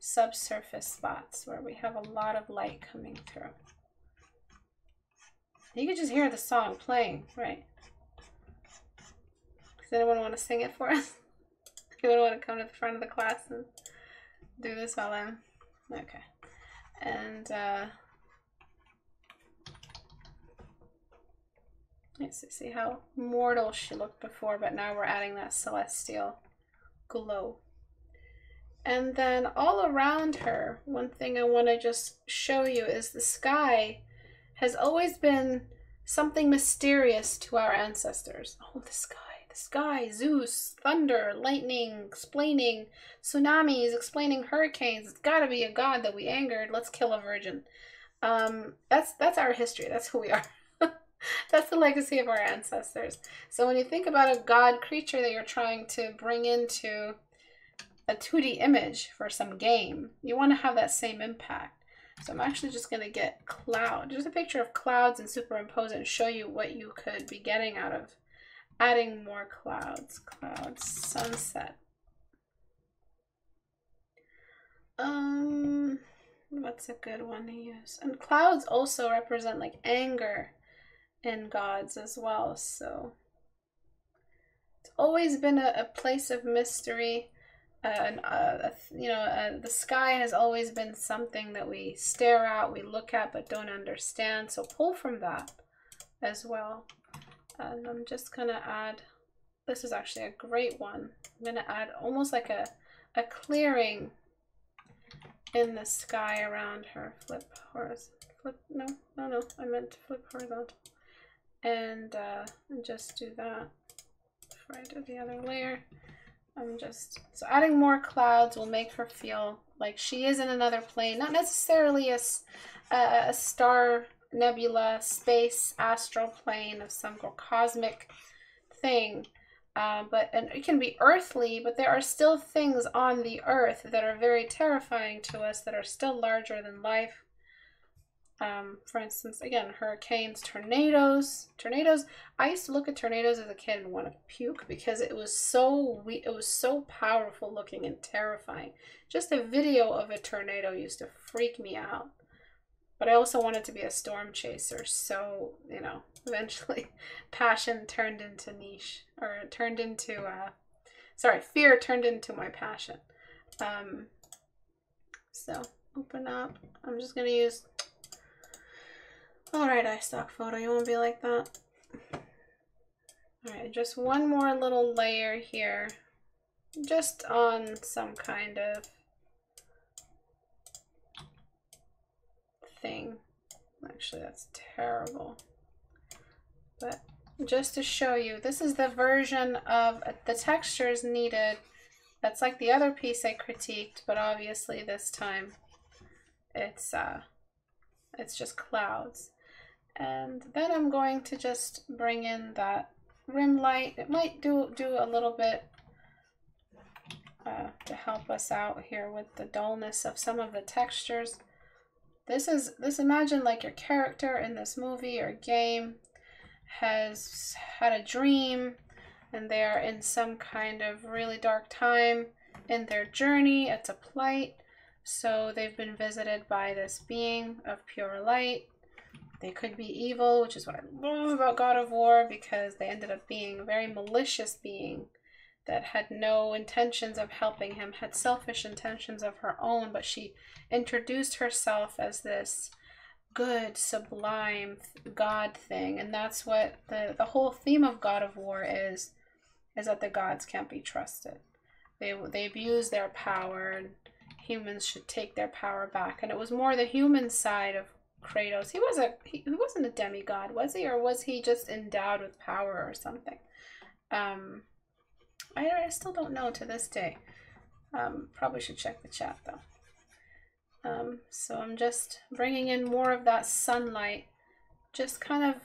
subsurface spots where we have a lot of light coming through. You can just hear the song playing, right? Does anyone want to sing it for us? anyone want to come to the front of the class and do this while I'm... Okay and uh, let's see how mortal she looked before, but now we're adding that celestial glow. And then all around her, one thing I want to just show you is the sky has always been something mysterious to our ancestors. Oh, the sky, sky, Zeus, thunder, lightning, explaining tsunamis, explaining hurricanes. It's got to be a god that we angered. Let's kill a virgin. Um, that's that's our history. That's who we are. that's the legacy of our ancestors. So when you think about a god creature that you're trying to bring into a 2D image for some game, you want to have that same impact. So I'm actually just going to get cloud, just a picture of clouds and superimpose it and show you what you could be getting out of adding more clouds. Clouds, sunset. Um, what's a good one to use? And clouds also represent like anger in gods as well. So it's always been a, a place of mystery. Uh, and, uh, you know, uh, the sky has always been something that we stare at, we look at, but don't understand. So pull from that as well. And I'm just gonna add, this is actually a great one. I'm gonna add almost like a, a clearing in the sky around her. Flip horizontal, flip, no, no, no, I meant to flip horizontal. And, uh, and just do that before I do the other layer. I'm just, so adding more clouds will make her feel like she is in another plane, not necessarily a, a star nebula, space, astral plane of some cosmic thing. Uh, but and it can be earthly, but there are still things on the earth that are very terrifying to us that are still larger than life. Um, for instance, again, hurricanes, tornadoes. Tornadoes. I used to look at tornadoes as a kid and want to puke because it was so we it was so powerful looking and terrifying. Just a video of a tornado used to freak me out. But I also wanted to be a storm chaser, so, you know, eventually passion turned into niche, or turned into, uh, sorry, fear turned into my passion. Um, so, open up. I'm just going to use, alright, iStock photo, you want to be like that? Alright, just one more little layer here, just on some kind of thing. Actually, that's terrible. But just to show you, this is the version of the textures needed. That's like the other piece I critiqued, but obviously this time it's uh, it's just clouds. And then I'm going to just bring in that rim light. It might do, do a little bit uh, to help us out here with the dullness of some of the textures. This is this imagine like your character in this movie or game has had a dream and they are in some kind of really dark time in their journey. It's a plight. So they've been visited by this being of pure light. They could be evil, which is what I love about God of War because they ended up being a very malicious being that had no intentions of helping him, had selfish intentions of her own, but she introduced herself as this good, sublime God thing. And that's what the, the whole theme of God of War is, is that the gods can't be trusted. They, they abuse their power and humans should take their power back. And it was more the human side of Kratos. He was a he, he wasn't a demigod, was he? Or was he just endowed with power or something? Um, I, I still don't know to this day. Um, probably should check the chat though. Um, so I'm just bringing in more of that sunlight, just kind of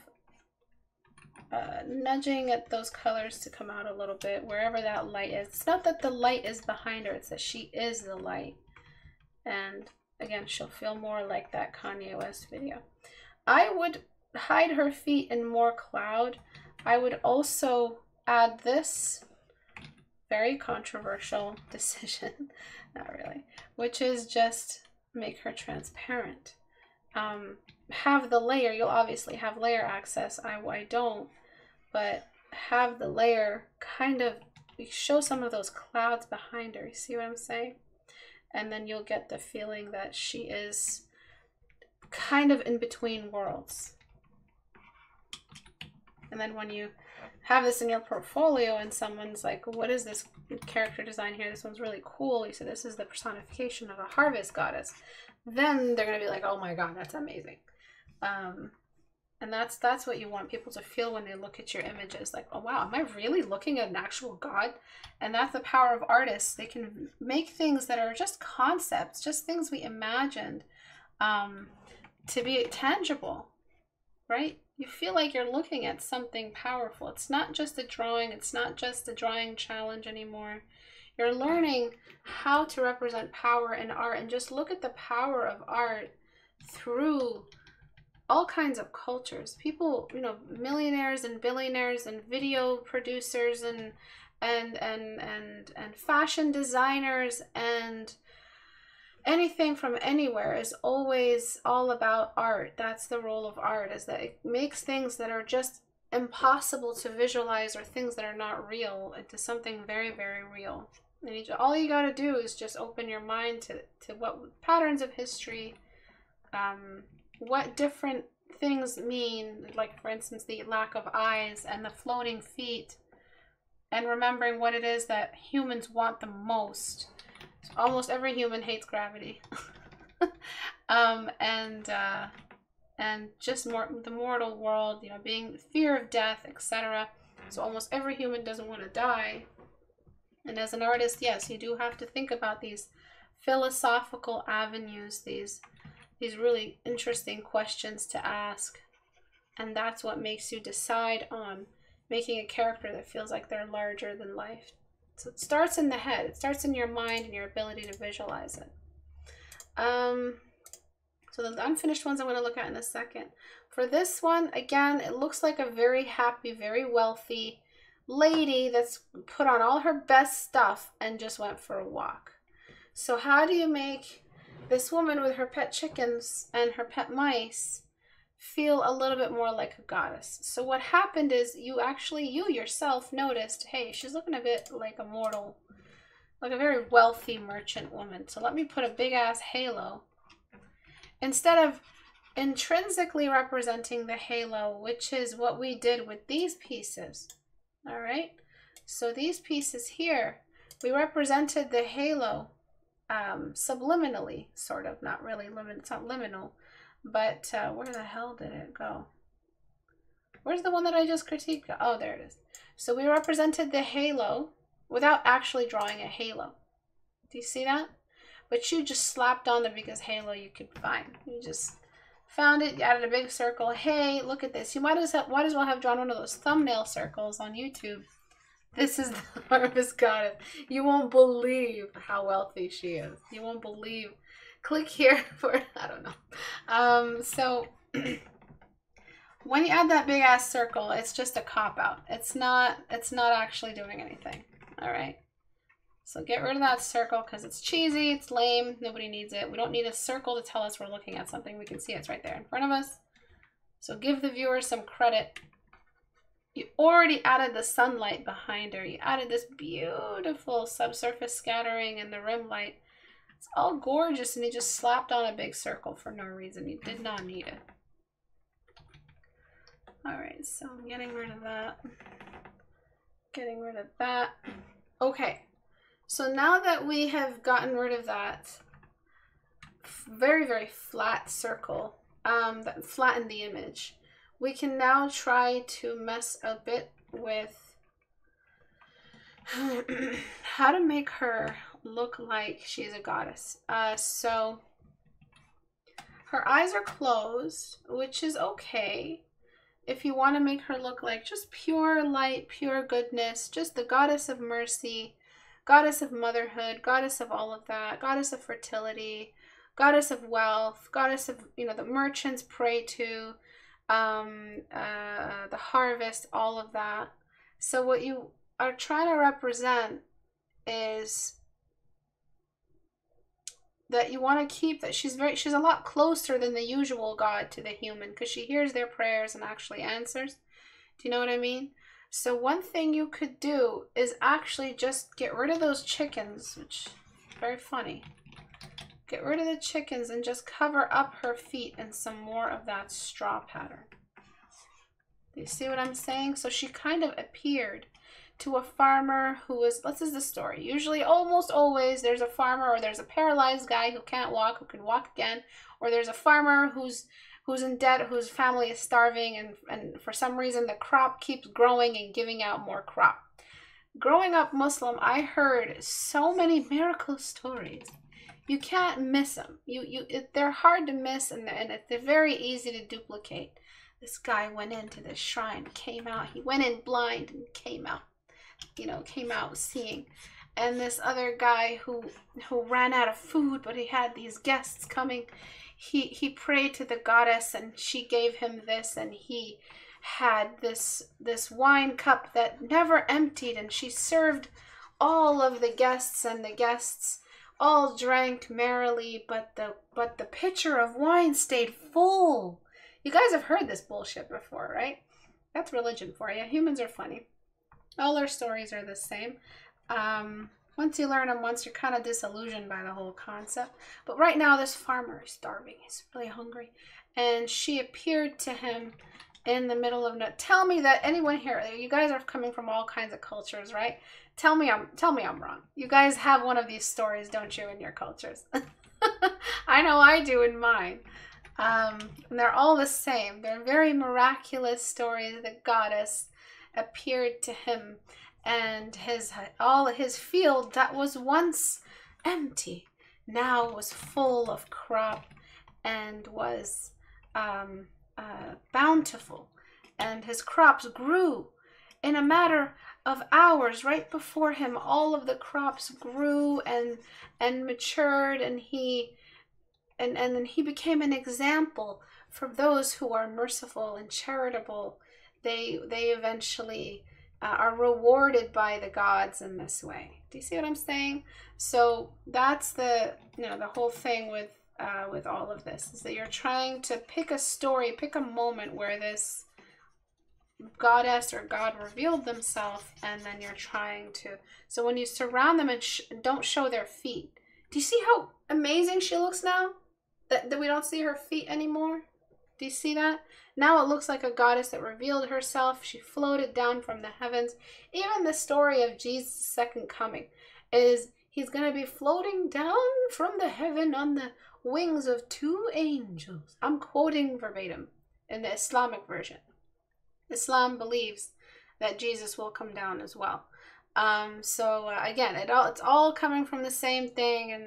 uh, nudging at those colors to come out a little bit wherever that light is. It's not that the light is behind her, it's that she is the light. And again, she'll feel more like that Kanye West video. I would hide her feet in more cloud. I would also add this very controversial decision, not really, which is just make her transparent. Um, have the layer, you'll obviously have layer access, I, I don't, but have the layer kind of show some of those clouds behind her. You see what I'm saying? And then you'll get the feeling that she is kind of in between worlds. And then when you have this in your portfolio and someone's like, what is this character design here? This one's really cool. You say this is the personification of a harvest goddess. Then they're going to be like, oh my God, that's amazing. Um, And that's that's what you want people to feel when they look at your images like, "Oh wow, am I really looking at an actual god?" And that's the power of artists. They can make things that are just concepts, just things we imagined um, to be tangible, right? You feel like you're looking at something powerful. It's not just a drawing, it's not just a drawing challenge anymore. You're learning how to represent power in art and just look at the power of art through all kinds of cultures. People, you know, millionaires and billionaires and video producers and and and and and fashion designers and anything from anywhere is always all about art. That's the role of art is that it makes things that are just impossible to visualize or things that are not real into something very very real. And you, all you got to do is just open your mind to to what patterns of history um, what different things mean, like for instance, the lack of eyes and the floating feet, and remembering what it is that humans want the most. Almost every human hates gravity. um, and uh, and just more the mortal world, you know, being fear of death, etc. So almost every human doesn't want to die. And as an artist, yes, you do have to think about these philosophical avenues, these these really interesting questions to ask. And that's what makes you decide on making a character that feels like they're larger than life. So it starts in the head, it starts in your mind and your ability to visualize it. Um, so the unfinished ones I'm going to look at in a second. For this one, again, it looks like a very happy, very wealthy lady that's put on all her best stuff and just went for a walk. So how do you make this woman with her pet chickens and her pet mice feel a little bit more like a goddess. So what happened is you actually, you yourself noticed, hey, she's looking a bit like a mortal, like a very wealthy merchant woman. So let me put a big ass halo. Instead of intrinsically representing the halo, which is what we did with these pieces. All right. So these pieces here, we represented the halo um, subliminally, sort of, not really limit. It's not liminal, but uh, where the hell did it go? Where's the one that I just critiqued? Oh, there it is. So we represented the halo without actually drawing a halo. Do you see that? But you just slapped on the biggest halo you could find. You just found it, you added a big circle. Hey, look at this. You might as, well, might as well have drawn one of those thumbnail circles on YouTube this is the harvest goddess. You won't believe how wealthy she is. You won't believe. Click here for, I don't know. Um, so when you add that big ass circle, it's just a cop out. It's not, it's not actually doing anything. All right. So get rid of that circle because it's cheesy, it's lame, nobody needs it. We don't need a circle to tell us we're looking at something. We can see it's right there in front of us. So give the viewer some credit you already added the sunlight behind her. You added this beautiful subsurface scattering and the rim light. It's all gorgeous and he just slapped on a big circle for no reason. He did not need it. Alright, so I'm getting rid of that. Getting rid of that. Okay, so now that we have gotten rid of that very, very flat circle um, that flattened the image, we can now try to mess a bit with how to make her look like she's a goddess. Uh, so her eyes are closed, which is okay. If you want to make her look like just pure light, pure goodness, just the goddess of mercy, goddess of motherhood, goddess of all of that, goddess of fertility, goddess of wealth, goddess of, you know, the merchants pray to, um, uh, the harvest, all of that. So what you are trying to represent is that you want to keep that she's very she's a lot closer than the usual god to the human because she hears their prayers and actually answers do you know what i mean so one thing you could do is actually just get rid of those chickens which very funny Get rid of the chickens and just cover up her feet in some more of that straw pattern. You see what I'm saying? So she kind of appeared to a farmer who was, this is the story. Usually, almost always, there's a farmer or there's a paralyzed guy who can't walk, who can walk again, or there's a farmer who's who's in debt, whose family is starving, and, and for some reason the crop keeps growing and giving out more crop. Growing up Muslim, I heard so many miracle stories. You can't miss them. You you it, they're hard to miss and and they're very easy to duplicate. This guy went into the shrine, came out. He went in blind and came out. You know, came out seeing. And this other guy who who ran out of food but he had these guests coming he he prayed to the goddess and she gave him this and he had this this wine cup that never emptied and she served all of the guests and the guests all drank merrily but the but the pitcher of wine stayed full. You guys have heard this bullshit before right? That's religion for you. Humans are funny all our stories are the same um once you learn them once, you're kind of disillusioned by the whole concept. But right now, this farmer is starving. He's really hungry. And she appeared to him in the middle of. Tell me that anyone here, you guys are coming from all kinds of cultures, right? Tell me I'm tell me I'm wrong. You guys have one of these stories, don't you, in your cultures? I know I do in mine. Um, and they're all the same. They're very miraculous stories. The goddess appeared to him and his all his field that was once empty now was full of crop and was um, uh, bountiful. And his crops grew in a matter of hours right before him. All of the crops grew and and matured and he and and then he became an example for those who are merciful and charitable they they eventually uh, are rewarded by the gods in this way. Do you see what I'm saying? So that's the you know the whole thing with uh, with all of this is that you're trying to pick a story, pick a moment where this goddess or god revealed themselves, and then you're trying to. So when you surround them and sh don't show their feet, do you see how amazing she looks now? That that we don't see her feet anymore. Do you see that? Now it looks like a goddess that revealed herself. She floated down from the heavens. Even the story of Jesus' second coming is he's going to be floating down from the heaven on the wings of two angels. I'm quoting verbatim in the Islamic version. Islam believes that Jesus will come down as well. Um, so uh, again, it all it's all coming from the same thing, and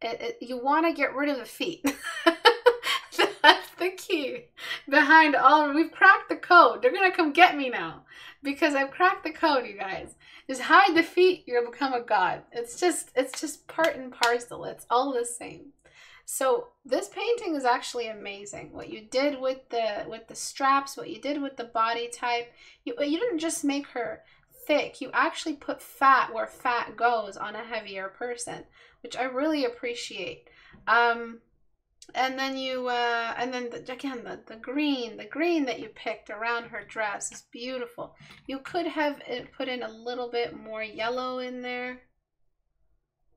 it, it, you want to get rid of the feet. The key behind all. We've cracked the code. They're gonna come get me now because I've cracked the code, you guys. Just hide the feet. You'll become a god. It's just, it's just part and parcel. It's all the same. So this painting is actually amazing. What you did with the with the straps, what you did with the body type. You you didn't just make her thick. You actually put fat where fat goes on a heavier person, which I really appreciate. Um, and then you uh, and then the, again the, the green the green that you picked around her dress is beautiful you could have put in a little bit more yellow in there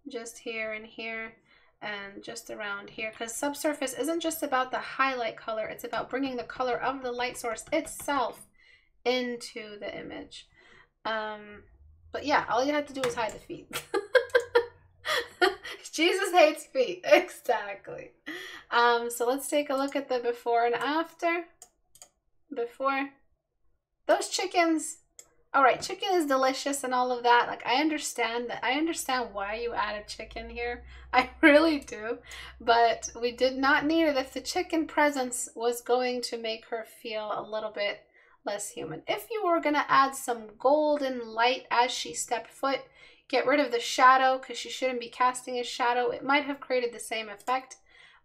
just here and here and just around here because subsurface isn't just about the highlight color it's about bringing the color of the light source itself into the image um but yeah all you have to do is hide the feet Jesus hates feet. Exactly. Um, so let's take a look at the before and after. Before. Those chickens. All right, chicken is delicious and all of that. Like I understand that. I understand why you added chicken here. I really do. But we did not need it if the chicken presence was going to make her feel a little bit less human. If you were going to add some golden light as she stepped foot, get rid of the shadow because she shouldn't be casting a shadow. It might have created the same effect,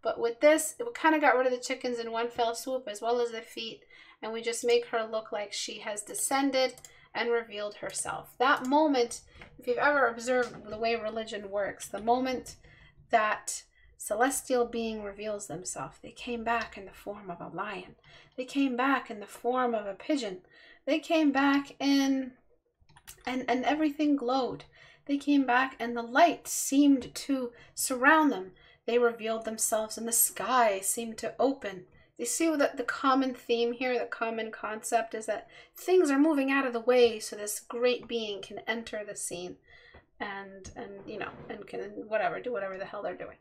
but with this, it kind of got rid of the chickens in one fell swoop as well as the feet, and we just make her look like she has descended and revealed herself. That moment, if you've ever observed the way religion works, the moment that celestial being reveals themselves, they came back in the form of a lion. They came back in the form of a pigeon. They came back in and and everything glowed. They came back, and the light seemed to surround them. They revealed themselves, and the sky seemed to open. You see that the common theme here, the common concept is that things are moving out of the way so this great being can enter the scene. and and you know and can whatever do whatever the hell they're doing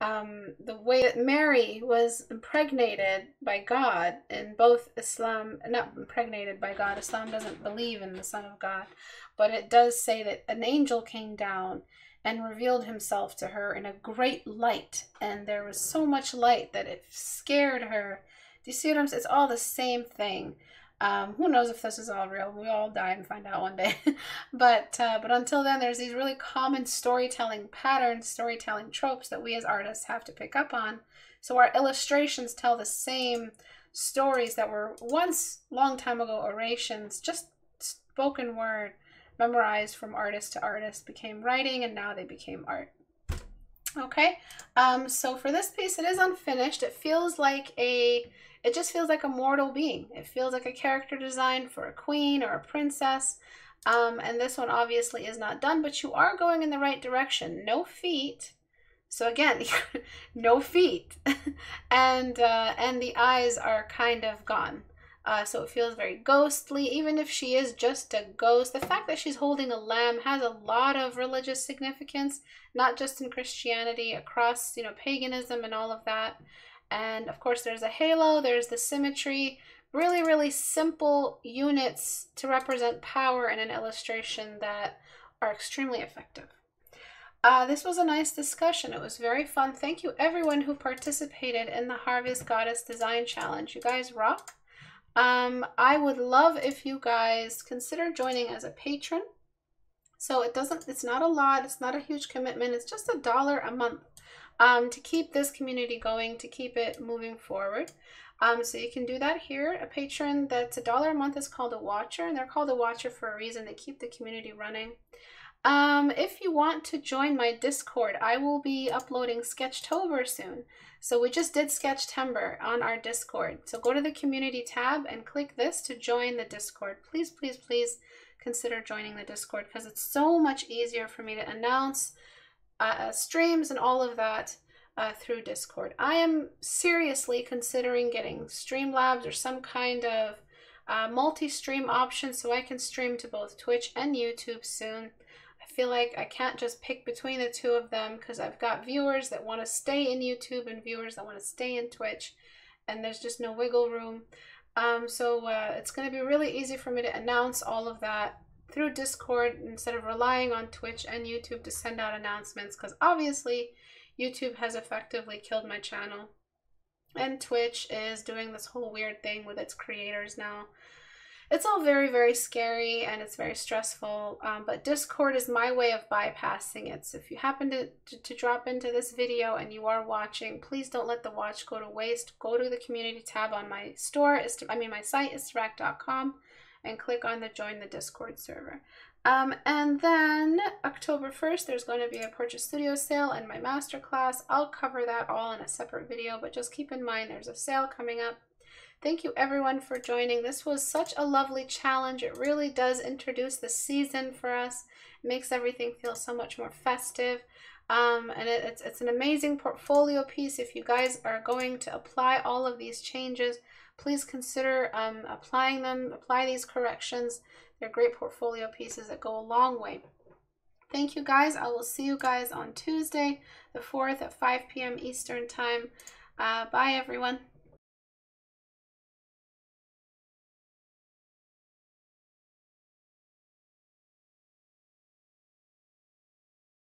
um, the way that mary was impregnated by god in both islam not impregnated by god islam doesn't believe in the son of god but it does say that an angel came down and revealed himself to her in a great light and there was so much light that it scared her do you see what i'm saying it's all the same thing um, who knows if this is all real? We all die and find out one day. but uh, but until then, there's these really common storytelling patterns, storytelling tropes that we as artists have to pick up on. So our illustrations tell the same stories that were once long time ago orations, just spoken word, memorized from artist to artist, became writing, and now they became art. Okay, um, so for this piece, it is unfinished. It feels like a it just feels like a mortal being. It feels like a character design for a queen or a princess. Um, and this one obviously is not done, but you are going in the right direction. No feet. So again, no feet. and, uh, and the eyes are kind of gone. Uh, so it feels very ghostly, even if she is just a ghost. The fact that she's holding a lamb has a lot of religious significance, not just in Christianity, across, you know, paganism and all of that. And of course, there's a halo, there's the symmetry, really, really simple units to represent power in an illustration that are extremely effective. Uh, this was a nice discussion. It was very fun. Thank you everyone who participated in the Harvest Goddess Design Challenge. You guys rock. Um, I would love if you guys consider joining as a patron. So it doesn't, it's not a lot, it's not a huge commitment, it's just a dollar a month um, to keep this community going, to keep it moving forward. Um, so you can do that here. A patron that's a dollar a month is called a watcher, and they're called a watcher for a reason. They keep the community running. Um, if you want to join my Discord, I will be uploading Sketchtober soon. So we just did Sketchtember on our Discord. So go to the community tab and click this to join the Discord. Please, please, please consider joining the Discord because it's so much easier for me to announce uh, uh, streams and all of that uh, through Discord. I am seriously considering getting Streamlabs or some kind of uh, multi-stream option so I can stream to both Twitch and YouTube soon. Feel like I can't just pick between the two of them because I've got viewers that want to stay in YouTube and viewers that want to stay in Twitch and there's just no wiggle room. Um, so uh, it's going to be really easy for me to announce all of that through Discord instead of relying on Twitch and YouTube to send out announcements because obviously YouTube has effectively killed my channel. And Twitch is doing this whole weird thing with its creators now. It's all very, very scary and it's very stressful, um, but Discord is my way of bypassing it. So if you happen to, to, to drop into this video and you are watching, please don't let the watch go to waste. Go to the community tab on my store, I mean my site, istebrak.com and click on the join the Discord server. Um, and then October 1st, there's going to be a PortraitStudio sale and my masterclass. I'll cover that all in a separate video, but just keep in mind there's a sale coming up. Thank you everyone for joining. This was such a lovely challenge. It really does introduce the season for us. It makes everything feel so much more festive. Um, and it, it's, it's an amazing portfolio piece. If you guys are going to apply all of these changes, please consider um, applying them, apply these corrections. They're great portfolio pieces that go a long way. Thank you guys. I will see you guys on Tuesday, the 4th at 5 p.m. Eastern Time. Uh, bye, everyone.